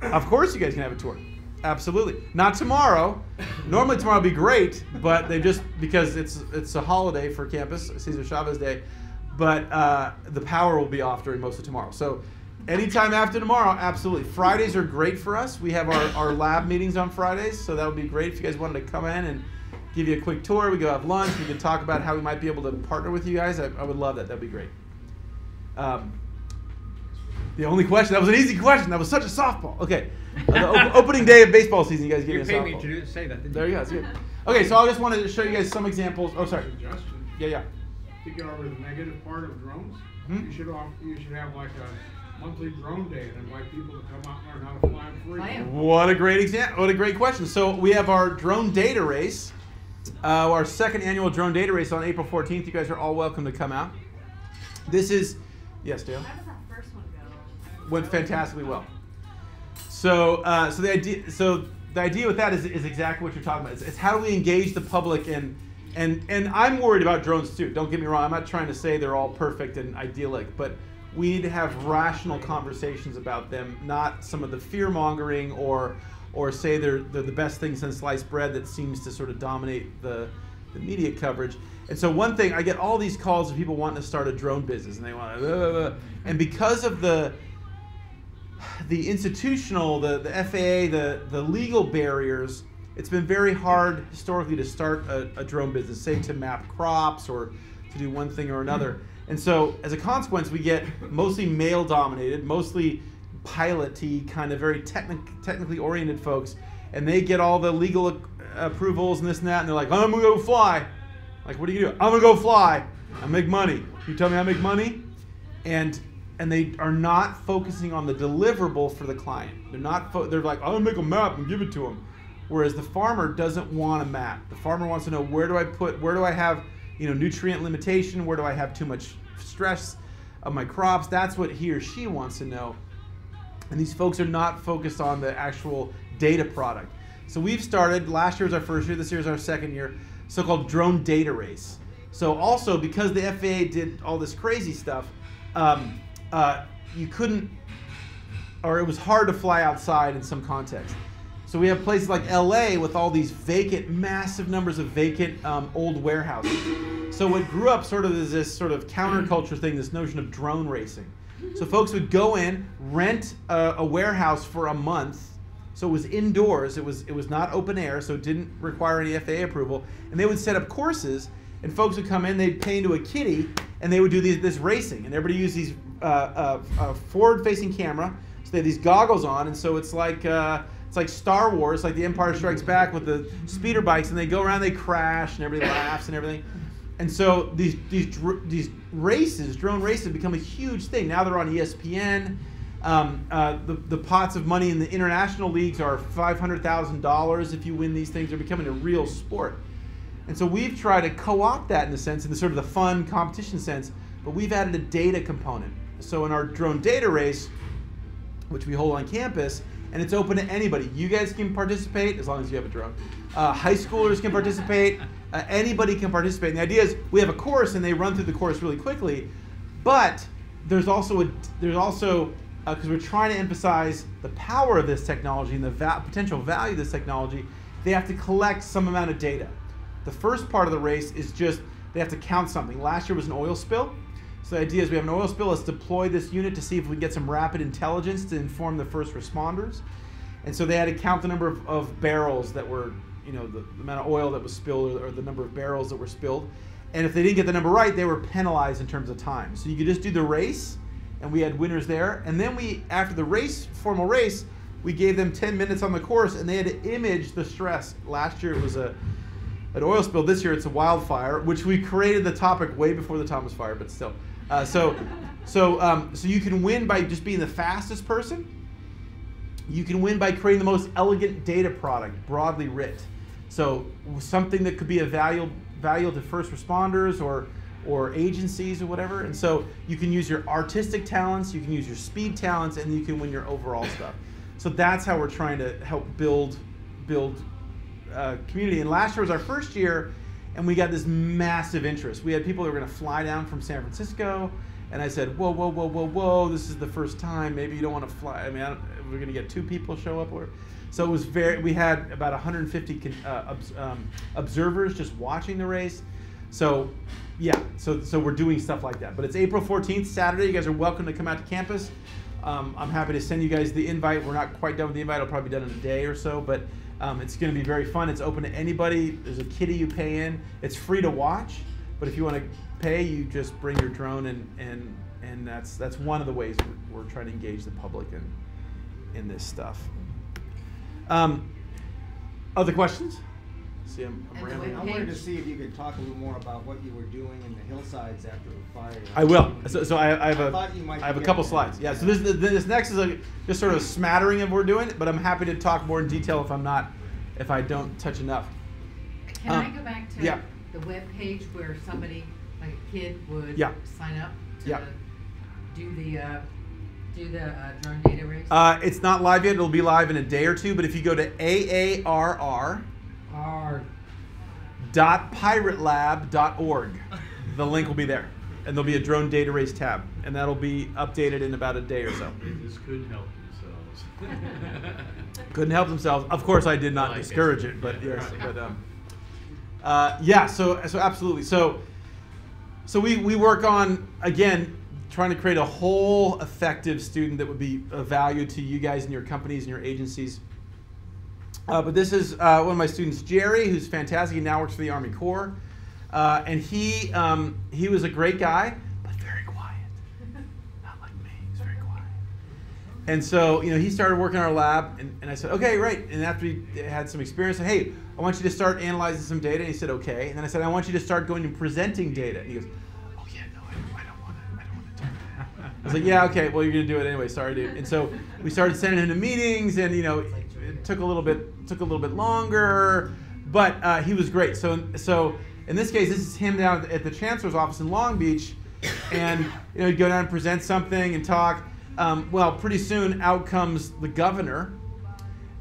Of course, you guys can have a tour. Absolutely. Not tomorrow. Normally tomorrow would be great, but they just because it's it's a holiday for campus, Cesar Chavez Day, but uh, the power will be off during most of tomorrow. So anytime after tomorrow, absolutely. Fridays are great for us. We have our, our lab meetings on Fridays, so that would be great if you guys wanted to come in and give you a quick tour. We go have lunch. We can talk about how we might be able to partner with you guys. I, I would love that. That'd be great. Um, the only question that was an easy question. That was such a softball. Okay the op- *laughs* opening day of baseball season, you guys give you me a paid softball. me to do, say that. There you go. good. Okay, so I just wanted to show you guys some examples. Oh, sorry. Yeah, yeah. To get over the negative part of drones, Hmm? you should off, you should have like a monthly drone day and invite people to come out and learn how to fly them free. Fly 'em. What a great example! What a great question. So we have our drone data race, uh, our second annual drone data race on April 14th. You guys are all welcome to come out. This is, yes, Dale. How did that first one go? Went fantastically well. So, uh, so the idea, so the idea with that is, is exactly what you're talking about. It's, it's how do we engage the public and and and I'm worried about drones too. Don't get me wrong. I'm not trying to say they're all perfect and idyllic, but we need to have rational conversations about them, not some of the fear mongering or or say they're they're the best thing since sliced bread that seems to sort of dominate the the media coverage. And so one thing, I get all these calls of people wanting to start a drone business, and they want to, and because of the the institutional, the, the FAA, the, the legal barriers, it's been very hard historically to start a, a drone business, say to map crops or to do one thing or another. And so, as a consequence, we get mostly male dominated, mostly piloty, kind of very technic- technically oriented folks, and they get all the legal approvals and this and that, and they're like, I'm gonna go fly. Like, what do you do? I'm gonna go fly. I make money. You tell me I make money? And and they are not focusing on the deliverable for the client. They're not. Fo- they're like, I'll make a map and give it to them. Whereas the farmer doesn't want a map. The farmer wants to know where do I put, where do I have, you know, nutrient limitation, where do I have too much stress of my crops. That's what he or she wants to know. And these folks are not focused on the actual data product. So we've started. Last year was our first year. This year is our second year. So-called drone data race. So also because the FAA did all this crazy stuff, um, uh, you couldn't, or it was hard to fly outside in some contexts. So we have places like LA with all these vacant, massive numbers of vacant um, old warehouses. So what grew up sort of is this sort of counterculture thing, this notion of drone racing. So folks would go in, rent a, a warehouse for a month. So it was indoors. It was it was not open air, so it didn't require any FAA approval. And they would set up courses, and folks would come in. They'd pay into a kitty, and they would do these, this racing. And everybody used these uh, uh, uh, forward-facing camera. So they had these goggles on, and so it's like. It's like Star Wars, like The Empire Strikes Back with the speeder bikes, and they go around, they crash, and everybody laughs and everything. And so these these these races, drone races, become a huge thing. Now they're on ESPN. Um, uh, the, the pots of money in the international leagues are $500,000 if you win these things. They're becoming a real sport. And so we've tried to co-opt that in the sense, in the sort of the fun competition sense, but we've added a data component. So in our drone data race, which we hold on campus, and it's open to anybody. You guys can participate as long as you have a drone. Uh, high schoolers can participate. Uh, anybody can participate. And the idea is we have a course, and they run through the course really quickly. But there's also a there's also because we're trying to emphasize the power of this technology and the va- potential value of this technology. They have to collect some amount of data. The first part of the race is just they have to count something. Last year was an oil spill. So the idea is we have an oil spill. Let's deploy this unit to see if we can get some rapid intelligence to inform the first responders. And so they had to count the number of, of barrels that were, you know, the, the amount of oil that was spilled or, or the number of barrels that were spilled. And if they didn't get the number right, they were penalized in terms of time. So you could just do the race, and we had winners there. And then we, after the race, formal race, we gave them 10 minutes on the course, and they had to image the stress. Last year it was a an oil spill. This year it's a wildfire, which we created the topic way before the Thomas fire, but still. Uh, so, so, um, so you can win by just being the fastest person. You can win by creating the most elegant data product, broadly writ. So something that could be a value value to first responders or or agencies or whatever. And so you can use your artistic talents, you can use your speed talents, and you can win your overall stuff. So that's how we're trying to help build build uh, community. And last year was our first year, and we got this massive interest. We had people that were going to fly down from San Francisco, and I said, "Whoa, whoa, whoa, whoa, whoa! This is the first time. Maybe you don't want to fly. I mean, I we're going to get two people show up, or." So it was very. We had about 150 uh, um, observers just watching the race. So, yeah. So so we're doing stuff like that. But it's April 14th, Saturday. You guys are welcome to come out to campus. Um, I'm happy to send you guys the invite. We're not quite done with the invite. I'll probably be done in a day or so, but um, it's going to be very fun. It's open to anybody. There's a kitty you pay in. It's free to watch, but if you want to pay, you just bring your drone, and and and that's that's one of the ways we're, we're trying to engage the public in in this stuff. Um, other questions? See, I'm, I'm rambling. I wanted to see if you could talk a little more about what you were doing in the hillsides after the fire. I will. So, so I, I have I a, thought you might I have a couple slides. there. Yeah. So this, this next is a, just sort of a smattering of what we're doing, but I'm happy to talk more in detail if I'm not, if I don't touch enough. Can I Um, go back to yeah. the web page where somebody, like a kid, would Yeah. sign up to Yeah. do the uh, do the uh, drone data race? Uh, it's not live yet. It'll be live in a day or two. But if you go to AARR or dot piratelab.org, the link will be there, and there'll be a drone data race tab, and that'll be updated in about a day or so. This could help themselves. *laughs* couldn't help themselves. Of course, I did not Like it. discourage it, but Yeah, yes, but um, uh, yeah. So so absolutely. So so we we work on again trying to create a whole effective student that would be of value to you guys and your companies and your agencies. Uh, but this is uh, one of my students, Jerry, who's fantastic. He now works for the Army Corps, uh, and he um, he was a great guy, but very quiet. Not like me. He's very quiet. And so, you know, he started working in our lab, and, and I said, okay, right. And after he had some experience, I said, hey, I want you to start analyzing some data. And he said, okay. And then I said, I want you to start going and presenting data. And he goes, oh yeah, no, I, I don't want to. I don't want to do that. I was like, yeah, okay. Well, you're gonna do it anyway. Sorry, dude. And so we started sending him to meetings, and you know, it took a little bit took a little bit longer, but uh, he was great. So so in this case, this is him down at the chancellor's office in Long Beach, and you know, he'd go down and present something and talk. Um, well, pretty soon out comes the governor,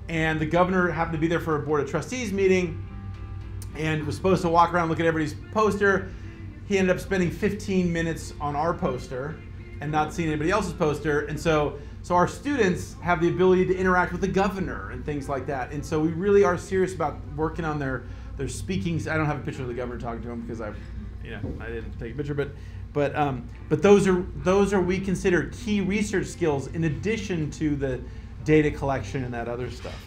and the governor happened to be there for a board of trustees meeting, and was supposed to walk around look at everybody's poster. He ended up spending 15 minutes on our poster and not seeing anybody else's poster, and so so our students have the ability to interact with the governor and things like that. And so we really are serious about working on their their speaking. I don't have a picture of the governor talking to him because I, you know, I didn't take a picture, but but um, but those are those are we consider key research skills in addition to the data collection and that other stuff.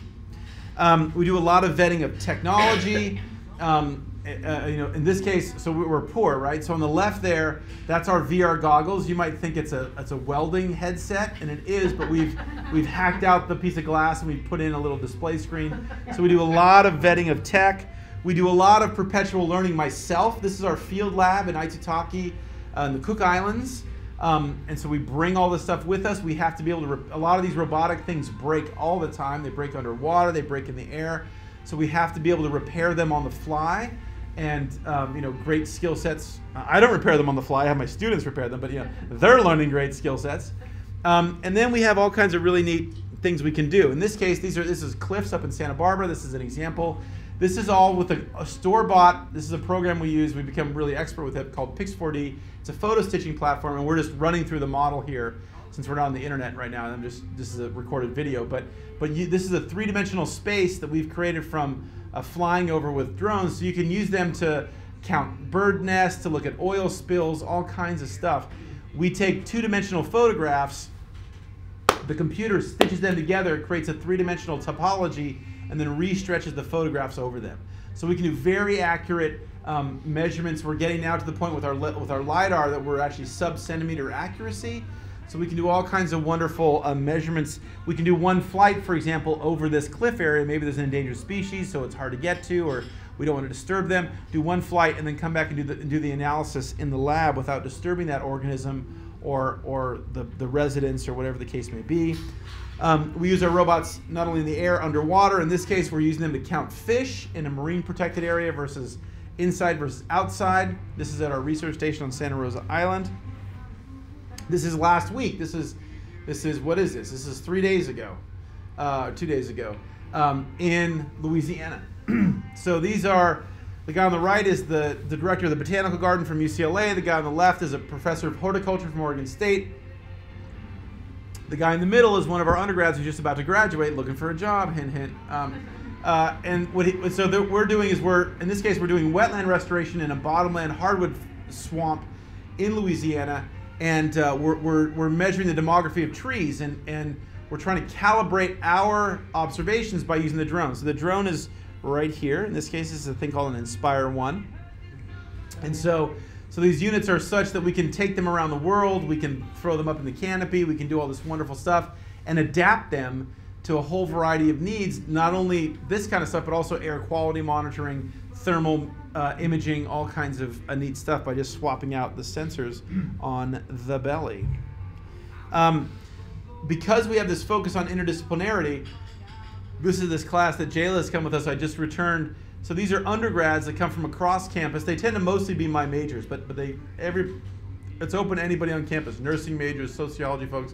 Um, we do a lot of vetting of technology. Um, uh, you know, in this case, so we- we're poor, right? So on the left there, that's our VR goggles. You might think it's a it's a welding headset, and it is, but we've *laughs* we've hacked out the piece of glass and we put in a little display screen. So we do a lot of vetting of tech. We do a lot of perpetual learning myself. This is our field lab in Aitutaki, uh, in the Cook Islands. Um, and so we bring all this stuff with us. We have to be able to. Re- a lot of these robotic things break all the time. They break underwater. They break in the air. So we have to be able to repair them on the fly. And um, you know, great skill sets. I don't repair them on the fly. I have my students repair them, but you know, they're learning great skill sets. Um, and then we have all kinds of really neat things we can do. In this case, these are this is Cliffs up in Santa Barbara. This is an example. This is all with a, a store bought. This is a program we use. We become really expert with it called Pix4D. It's a photo stitching platform, and we're just running through the model here since we're not on the internet right now. I'm just this is a recorded video, but but you, this is a three-dimensional space that we've created from uh, flying over with drones, so you can use them to count bird nests, to look at oil spills, all kinds of stuff. We take two-dimensional photographs the computer stitches them together, creates a three-dimensional topology, and then re-stretches the photographs over them. So we can do very accurate um, measurements. We're getting now to the point with our with our lidar that we're actually sub-centimeter accuracy. So we can do all kinds of wonderful uh, measurements. We can do one flight, for example, over this cliff area. Maybe there's an endangered species, so it's hard to get to, or we don't want to disturb them. Do one flight and then come back and do the, do the analysis in the lab without disturbing that organism or, or the, the residents or whatever the case may be. Um, we use our robots not only in the air, underwater. In this case, we're using them to count fish in a marine protected area versus inside versus outside. This is at our research station on Santa Rosa Island. This is last week. This is, this is what is this? This is three days ago, uh, two days ago, um, in Louisiana. *clears throat* so these are the guy on the right is the, the director of the botanical garden from UCLA. The guy on the left is a professor of horticulture from Oregon State. The guy in the middle is one of our undergrads who's just about to graduate, looking for a job. Hint, hint. Um, uh, and what he, so that we're doing is we're in this case we're doing wetland restoration in a bottomland hardwood swamp in Louisiana, and uh, we're, we're, we're measuring the demography of trees and and we're trying to calibrate our observations by using the drone. So the drone is right here. In this case, is a thing called an Inspire One. And so, so these units are such that we can take them around the world, we can throw them up in the canopy, we can do all this wonderful stuff and adapt them to a whole variety of needs, not only this kind of stuff, but also air quality monitoring, thermal uh, imaging, all kinds of uh, neat stuff by just swapping out the sensors on the belly. Um, because we have this focus on interdisciplinarity, this is this class that Jayla has come with us. I just returned. So these are undergrads that come from across campus. They tend to mostly be my majors, but but they every it's open to anybody on campus. Nursing majors, sociology folks.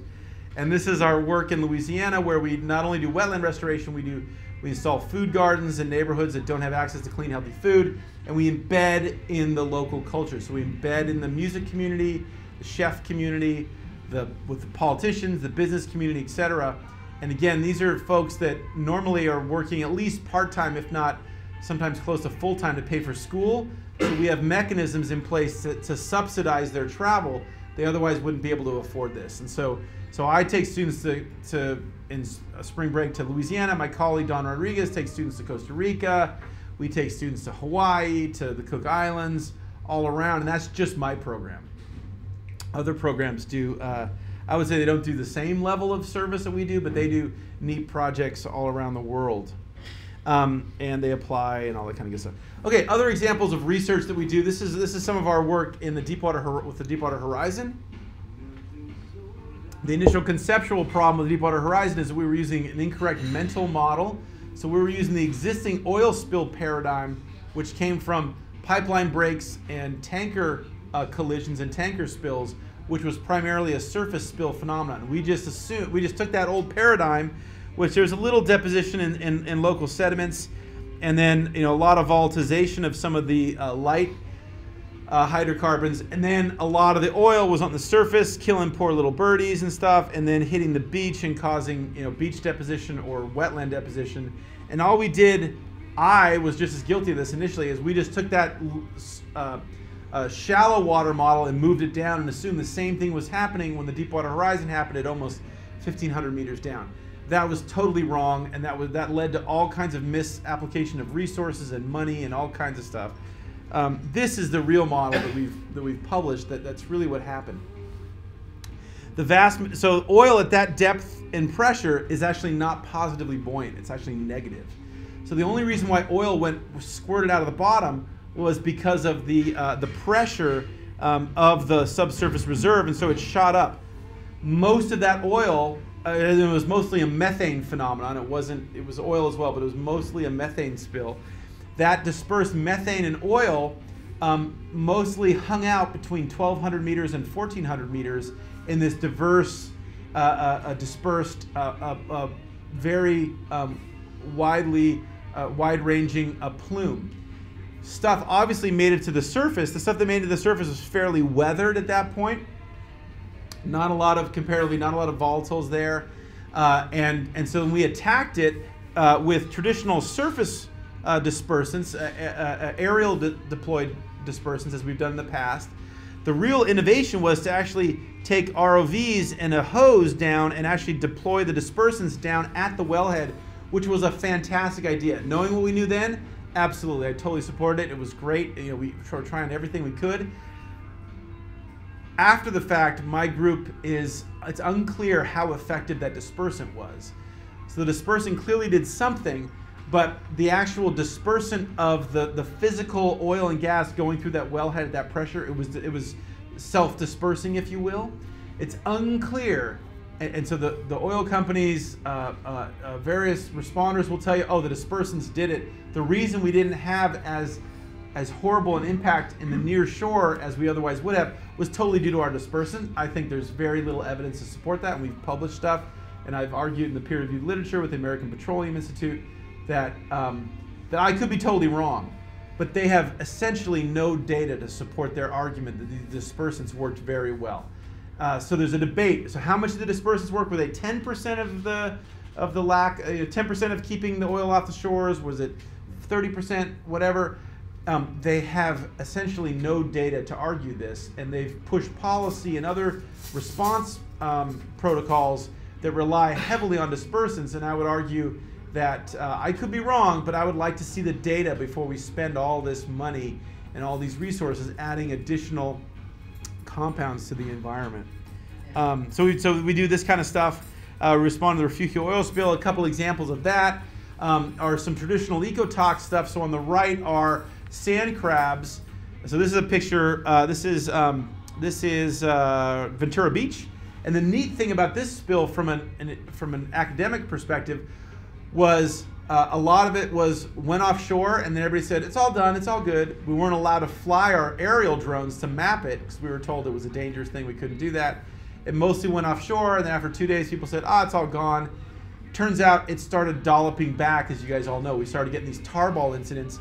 And this is our work in Louisiana where we not only do wetland restoration, we do we install food gardens in neighborhoods that don't have access to clean, healthy food, and we embed in the local culture. So we embed in the music community, the chef community, the with the politicians, the business community, etc. And again, these are folks that normally are working at least part time, if not sometimes close to full time, to pay for school. So we have mechanisms in place to, to subsidize their travel. They otherwise wouldn't be able to afford this. And so, so I take students to, to in spring break to Louisiana. My colleague Don Rodriguez takes students to Costa Rica. We take students to Hawaii, to the Cook Islands, all around, and that's just my program. Other programs do uh, i would say they don't do the same level of service that we do but they do neat projects all around the world. Um, and they apply and all that kind of good stuff. Okay other examples of research that we do. This is this is some of our work in the deepwater with the deepwater horizon the initial conceptual problem with Deepwater Horizon is that we were using an incorrect mental model. So we were using the existing oil spill paradigm, which came from pipeline breaks and tanker uh, collisions and tanker spills, which was primarily a surface spill phenomenon. We just assumed, we just took that old paradigm, which there's a little deposition in, in, in local sediments, and then you know a lot of volatilization of some of the uh, light uh, hydrocarbons, and then a lot of the oil was on the surface, killing poor little birdies and stuff, and then hitting the beach and causing you know beach deposition or wetland deposition. And all we did, I was just as guilty of this initially, is we just took that uh, uh, shallow water model and moved it down and assumed the same thing was happening when the Deepwater Horizon happened at almost 1,500 meters down. That was totally wrong, and that was that led to all kinds of misapplication of resources and money and all kinds of stuff. Um, this is the real model that we've that we've published. That that's really what happened. The vast so oil at that depth and pressure is actually not positively buoyant. It's actually negative. So the only reason why oil went squirted out of the bottom was because of the uh, the pressure um, of the subsurface reserve, and so it shot up. Most of that oil, uh, it was mostly a methane phenomenon. It wasn't. It was oil as well, but it was mostly a methane spill. That dispersed methane and oil um, mostly hung out between 1,200 meters and 1,400 meters in this diverse, uh, uh, dispersed, uh, uh, uh, very um, widely, wide-ranging plume stuff obviously made it to the surface. The stuff that made it to the surface was fairly weathered at that point. Not a lot of, comparatively, not a lot of volatiles there. Uh, and, and so we attacked it uh, with traditional surface uh, dispersants, uh, uh, uh, aerial de deployed dispersants, as we've done in the past. The real innovation was to actually take ROVs and a hose down and actually deploy the dispersants down at the wellhead, which was a fantastic idea. Knowing what we knew then, Absolutely, I totally supported it. It was great. You know, we were trying everything we could. After the fact, my group is it's unclear how effective that dispersant was. So the dispersant clearly did something, but the actual dispersant of the, the physical oil and gas going through that wellhead at that pressure, it was it was self-dispersing, if you will. It's unclear and, so the, the oil companies, uh, uh, uh, various responders will tell you, oh, the dispersants did it. The reason we didn't have as as horrible an impact in the near shore as we otherwise would have was totally due to our dispersant. I think there's very little evidence to support that, and we've published stuff, and I've argued in the peer-reviewed literature with the American Petroleum Institute that um, that I could be totally wrong, but they have essentially no data to support their argument that the dispersants worked very well. Uh, so there's a debate. So how much did the dispersants work? Were they 10% of the of the lack, uh, 10% of keeping the oil off the shores? Was it 30%? Whatever. Um, they have essentially no data to argue this, and they've pushed policy and other response um, protocols that rely heavily on dispersants. And I would argue that uh, I could be wrong, but I would like to see the data before we spend all this money and all these resources adding additional compounds to the environment. Um, so, we, so we do this kind of stuff. Uh, respond to the Refugio oil spill. A couple examples of that um, are some traditional ecotox stuff. So on the right are sand crabs. So this is a picture. Uh, this is um, this is uh, Ventura Beach. And the neat thing about this spill, from an, an from an academic perspective, was uh, a lot of it was went offshore, and then everybody said, it's all done, it's all good. We weren't allowed to fly our aerial drones to map it because we were told it was a dangerous thing, we couldn't do that. It mostly went offshore, and then after two days, people said, ah, it's all gone. Turns out it started dolloping back, as you guys all know. We started getting these tarball incidents.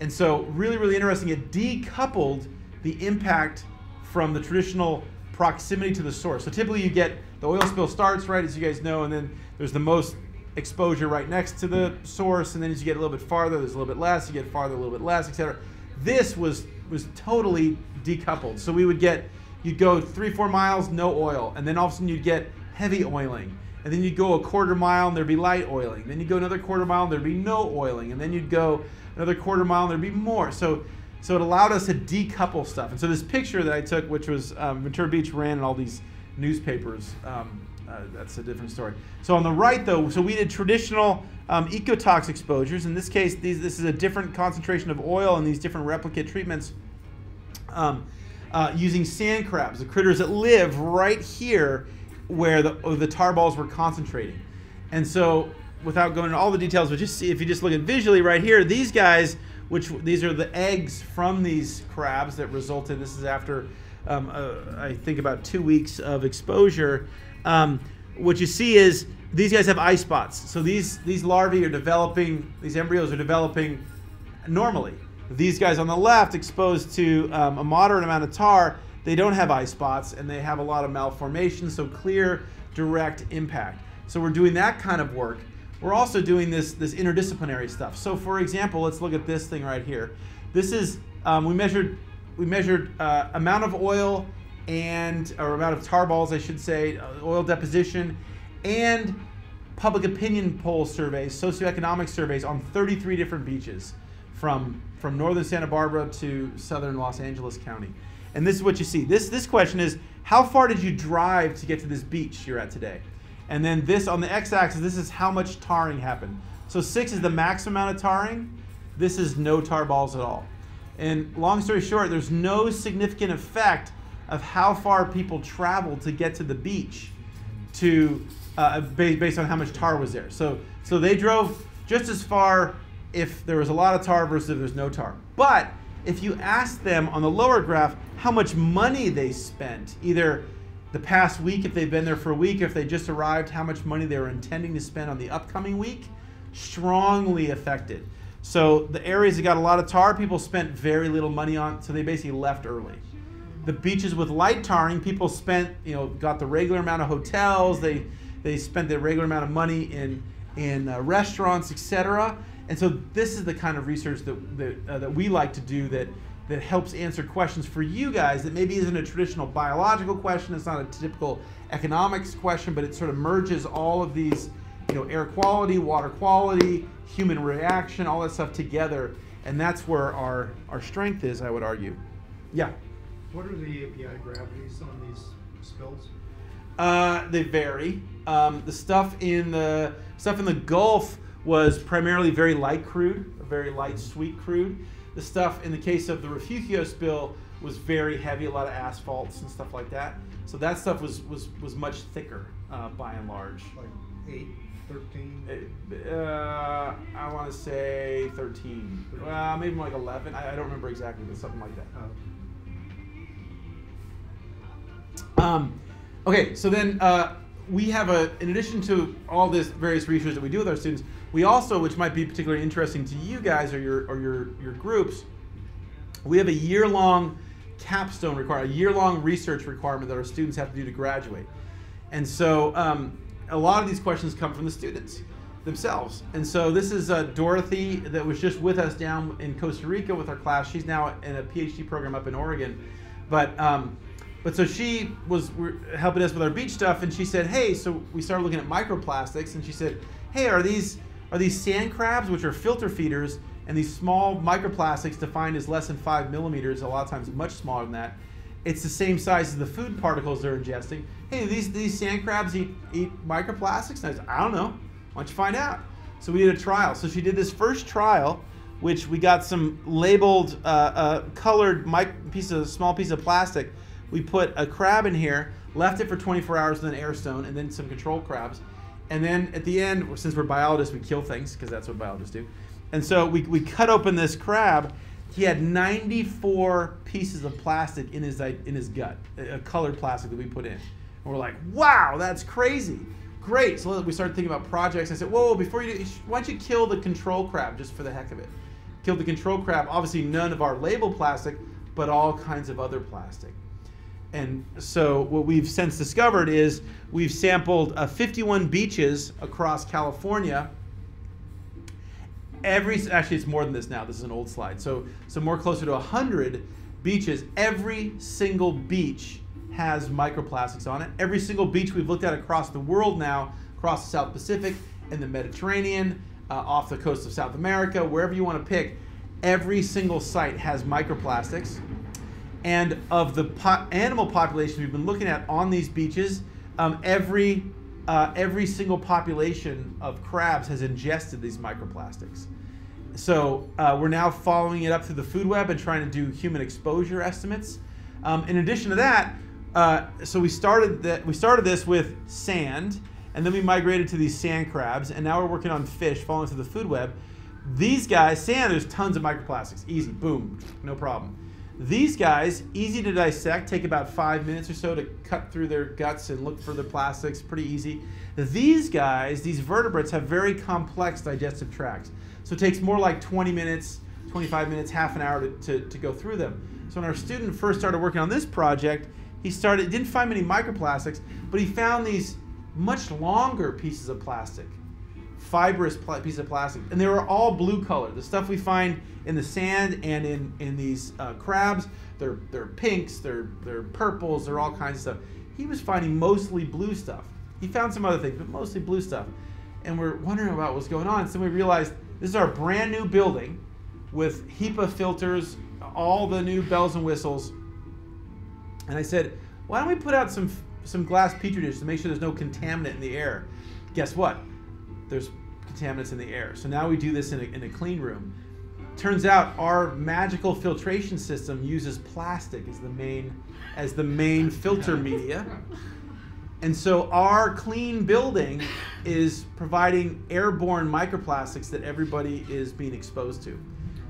And so, really, really interesting. It decoupled the impact from the traditional proximity to the source. So, typically, you get the oil spill starts, right, as you guys know, and then there's the most exposure right next to the source, and then as you get a little bit farther, there's a little bit less. You get farther, a little bit less, etc. This was was totally decoupled. So we would get you'd go three four miles, no oil, and then all of a sudden you'd get heavy oiling, and then you'd go a quarter mile and there'd be light oiling. Then you'd go another quarter mile and there'd be no oiling, and then you'd go another quarter mile and there'd be more. So so it allowed us to decouple stuff. And so this picture that I took, which was um, Ventura Beach, ran in all these newspapers. Um, uh, that's a different story. So on the right, though, so we did traditional um, ecotox exposures. In this case, these, this is a different concentration of oil in these different replicate treatments um, uh, using sand crabs, the critters that live right here where the, the tar balls were concentrating. And so without going into all the details, but just see if you just look at visually right here, these guys, which these are the eggs from these crabs that resulted, this is after um, uh, I think about two weeks of exposure. Um, what you see is these guys have eye spots. So these these larvae are developing, these embryos are developing normally. These guys on the left, exposed to um, a moderate amount of tar, they don't have eye spots and they have a lot of malformation, so clear, direct impact. So we're doing that kind of work. We're also doing this this interdisciplinary stuff. So for example, let's look at this thing right here. This is um, we measured we measured uh, amount of oil and or amount of tar balls, I should say, uh, oil deposition, and public opinion poll surveys, socioeconomic surveys on 33 different beaches from from northern Santa Barbara to southern Los Angeles County. And this is what you see. This this question is how far did you drive to get to this beach you're at today? And then this on the x-axis, this is how much tarring happened. So six is the maximum amount of tarring. This is no tar balls at all. And long story short, there's no significant effect of how far people traveled to get to the beach to uh, based, on how much tar was there. So so they drove just as far if there was a lot of tar versus if there's no tar. But if you ask them on the lower graph how much money they spent, either the past week if they've been there for a week, if they just arrived, how much money they were intending to spend on the upcoming week, strongly affected. So the areas that got a lot of tar, people spent very little money on, so they basically left early. The beaches with light tarring, people spent, you know, got the regular amount of hotels, they they spent the regular amount of money in in uh, restaurants, etc. And so this is the kind of research that that, uh, that we like to do that that helps answer questions for you guys that maybe isn't a traditional biological question, it's not a typical economics question, but it sort of merges all of these, you know, air quality, water quality, human reaction, all that stuff together, and that's where our our strength is, I would argue. Yeah. What are the API gravities on these spills? Uh, they vary. Um, the stuff in the stuff in the Gulf was primarily very light crude, a very light sweet crude. The stuff in the case of the Refugio spill was very heavy, a lot of asphalts and stuff like that. So that stuff was was was much thicker uh, by and large. Like eight, thirteen? Uh, I want to say 13. Well, maybe like 11. I, I don't remember exactly, but something like that. Oh, Um, okay, so then uh, we have a, in addition to all this various research that we do with our students, we also, which might be particularly interesting to you guys or your or your your groups, we have a year-long capstone requirement, a year-long research requirement that our students have to do to graduate. And so um, a lot of these questions come from the students themselves. And so this is uh, Dorothy that was just with us down in Costa Rica with our class. She's now in a PhD program up in Oregon. But um, but so she was helping us with our beach stuff, and she said, "Hey," so we started looking at microplastics, and she said, "Hey, are these are these sand crabs, which are filter feeders, and these small microplastics defined as less than five millimeters, a lot of times much smaller than that? It's the same size as the food particles they're ingesting. Hey, these these sand crabs eat eat microplastics?" And I said, "I don't know. Why don't you find out?" So we did a trial. So she did this first trial, which we got some labeled, uh, uh, colored mic- piece of small piece of plastic we put a crab in here, left it for 24 hours with an air stone, and then some control crabs. And then at the end, since we're biologists, we kill things because that's what biologists do. And so we, we cut open this crab. He had 94 pieces of plastic in his in his gut, a colored plastic that we put in. And we're like, wow, that's crazy. Great. So we started thinking about projects. I said, whoa, whoa before you do, why don't you kill the control crab just for the heck of it? Kill the control crab. Obviously, none of our label plastic, but all kinds of other plastic. And so what we've since discovered is we've sampled uh, 51 beaches across California. Every actually it's more than this now. This is an old slide. So so more closer to 100 beaches. Every single beach has microplastics on it. Every single beach we've looked at across the world now, across the South Pacific, and the Mediterranean, uh, off the coast of South America, wherever you want to pick, every single site has microplastics. And of the po- animal population we've been looking at on these beaches, um, every uh, every single population of crabs has ingested these microplastics. So uh, we're now following it up through the food web and trying to do human exposure estimates. Um, in addition to that, uh, so we started that we started this with sand, and then we migrated to these sand crabs, and now we're working on fish, falling through the food web. These guys, sand, there's tons of microplastics, easy, boom, no problem. These guys, easy to dissect, take about five minutes or so to cut through their guts and look for the plastics, pretty easy. These guys, these vertebrates, have very complex digestive tracts. So it takes more like 20 minutes, 25 minutes, half an hour to, to, to go through them. So when our student first started working on this project, he started didn't find many microplastics, but he found these much longer pieces of plastic, fibrous pieces of plastic, and they were all blue color. The stuff we find in the sand and in in these uh, crabs, they're they're pinks, they're they're purples, they're all kinds of stuff. He was finding mostly blue stuff. He found some other things, but mostly blue stuff. And we're wondering about what's going on. So we realized this is our brand new building with HEPA filters, all the new bells and whistles. And I said, why don't we put out some some glass petri dish to make sure there's no contaminant in the air? Guess what? There's contaminants in the air. So now we do this in a, in a clean room. Turns out our magical filtration system uses plastic as the main as the main filter media. And so our clean building is providing airborne microplastics that everybody is being exposed to.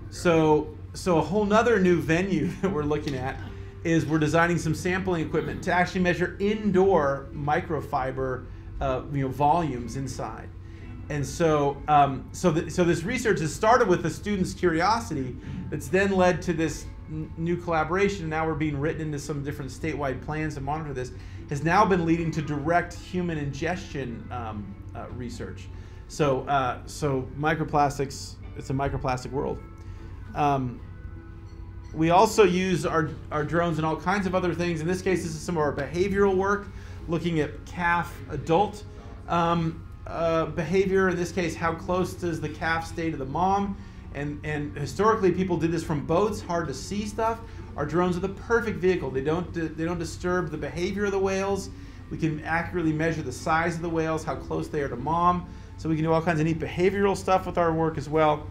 So so a whole nother new venue *laughs* that we're looking at is we're designing some sampling equipment to actually measure indoor microfiber uh, you know volumes inside. And so, um, so, th- so this research has started with the students' curiosity, that's then led to this new collaboration. Now we're being written into some different statewide plans to monitor this. Has now been leading to direct human ingestion um, uh, research. So, uh, so microplastics. It's a microplastic world. Um, we also use our, our drones and all kinds of other things. In this case, this is some of our behavioral work, looking at calf adult um, uh, behavior. In this case, how close does the calf stay to the mom? And, and historically, people did this from boats, hard to see stuff. Our drones are the perfect vehicle. They don't, they don't disturb the behavior of the whales. We can accurately measure the size of the whales, how close they are to mom. So we can do all kinds of neat behavioral stuff with our work as well.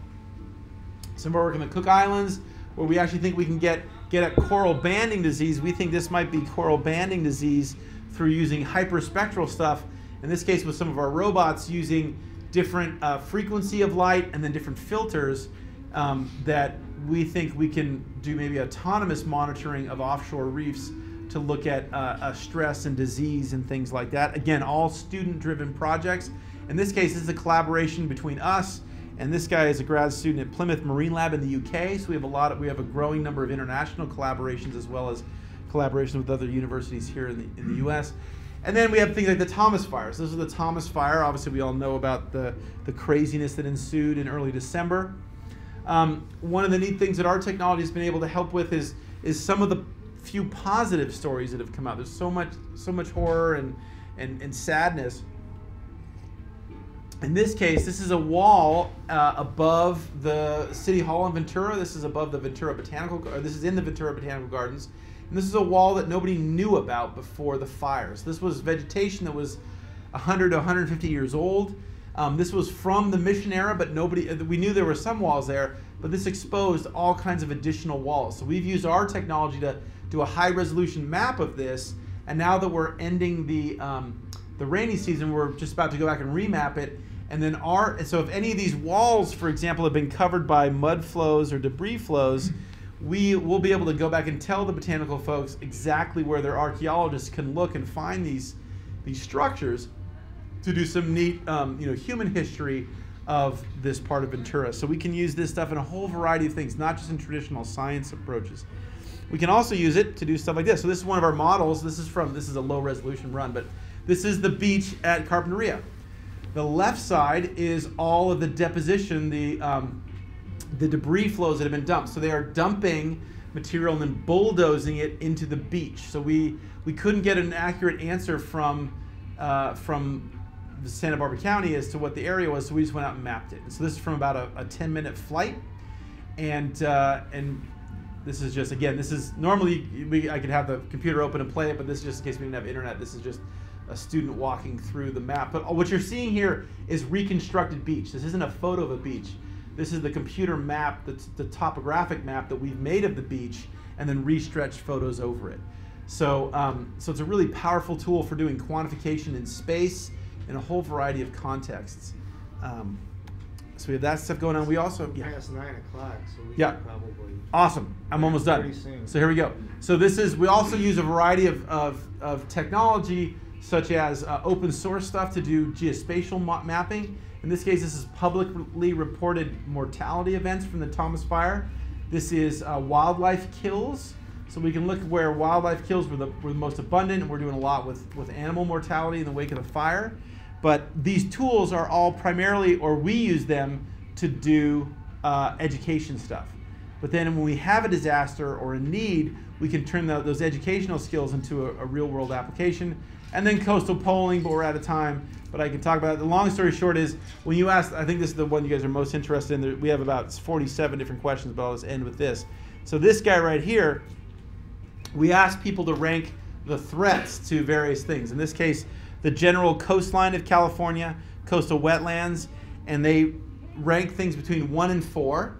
Some of our work in the Cook Islands, where we actually think we can get, get at coral banding disease. We think this might be coral banding disease through using hyperspectral stuff. In this case, with some of our robots using different uh, frequency of light and then different filters um, that we think we can do maybe autonomous monitoring of offshore reefs to look at uh, uh, stress and disease and things like that. Again, all student-driven projects. In this case, this is a collaboration between us and this guy is a grad student at Plymouth Marine Lab in the UK. So we have a lot of, we have a growing number of international collaborations as well as collaborations with other universities here in the, in the US. And then we have things like the Thomas fires. This is the Thomas fire. Obviously, we all know about the, the craziness that ensued in early December. Um, one of the neat things that our technology has been able to help with is, is some of the few positive stories that have come out. There's so much, so much horror and, and, and sadness in this case, this is a wall uh, above the City Hall in Ventura. This is above the Ventura Botanical, or this is in the Ventura Botanical Gardens. And this is a wall that nobody knew about before the fires. This was vegetation that was 100 to 150 years old. Um, this was from the Mission era, but nobody, uh, we knew there were some walls there, but this exposed all kinds of additional walls. So we've used our technology to do a high resolution map of this. And now that we're ending the, um, the rainy season, we're just about to go back and remap it. And then our, so if any of these walls, for example, have been covered by mud flows or debris flows, we will be able to go back and tell the botanical folks exactly where their archaeologists can look and find these, these structures to do some neat, um, you know, human history of this part of Ventura. So we can use this stuff in a whole variety of things, not just in traditional science approaches. We can also use it to do stuff like this. So this is one of our models. This is from, this is a low resolution run, but this is the beach at Carpinteria. The left side is all of the deposition, the, um, the debris flows that have been dumped. So they are dumping material and then bulldozing it into the beach. So we, we couldn't get an accurate answer from, uh, from the Santa Barbara County as to what the area was, so we just went out and mapped it. So this is from about a, a 10 minute flight. And, uh, and this is just, again, this is normally we, I could have the computer open and play it, but this is just in case we didn't have internet. This is just a student walking through the map. But what you're seeing here is reconstructed beach. This isn't a photo of a beach. This is the computer map, the, the topographic map that we've made of the beach, and then restretched photos over it. So, um, so it's a really powerful tool for doing quantification in space in a whole variety of contexts. Um, So we have that stuff going on. We also yeah. Past nine o'clock, so we Yeah. probably. Awesome. I'm almost done. Pretty soon. So here we go. So this is, we also use a variety of, of, of technology such as uh, open source stuff to do geospatial ma- mapping. In this case, this is publicly reported mortality events from the Thomas Fire. This is uh, wildlife kills. So we can look where wildlife kills were the, were the most abundant, and we're doing a lot with, with animal mortality in the wake of the fire. But these tools are all primarily, or we use them to do uh, education stuff. But then when we have a disaster or a need, we can turn tho- those educational skills into a, a real world application. And then coastal polling, but we're out of time. But I can talk about it. The long story short is when you ask, I think this is the one you guys are most interested in. We have about 47 different questions, but I'll just end with this. So this guy right here, we asked people to rank the threats to various things. In this case, the general coastline of California, coastal wetlands, and they rank things between one and four.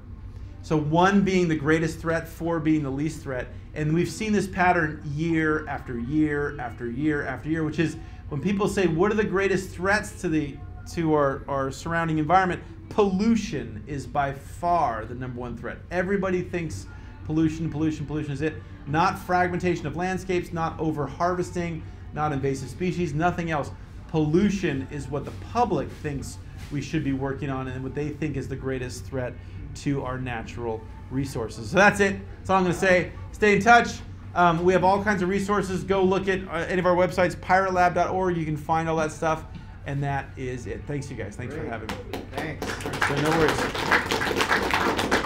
So one being the greatest threat, four being the least threat. And we've seen this pattern year after year after year after year, which is when people say, what are the greatest threats to the to our, our surrounding environment? Pollution is by far the number one threat. Everybody thinks pollution, pollution, pollution is it. Not fragmentation of landscapes, not over harvesting, not invasive species, nothing else. Pollution is what the public thinks we should be working on and what they think is the greatest threat to our natural resources. So that's it. That's all I'm going to say. Stay in touch. Um, we have all kinds of resources. Go look at uh, any of our websites, piratelab.org. You can find all that stuff. And that is it. Thanks, you guys. Thanks for having me. Thanks. So, no worries.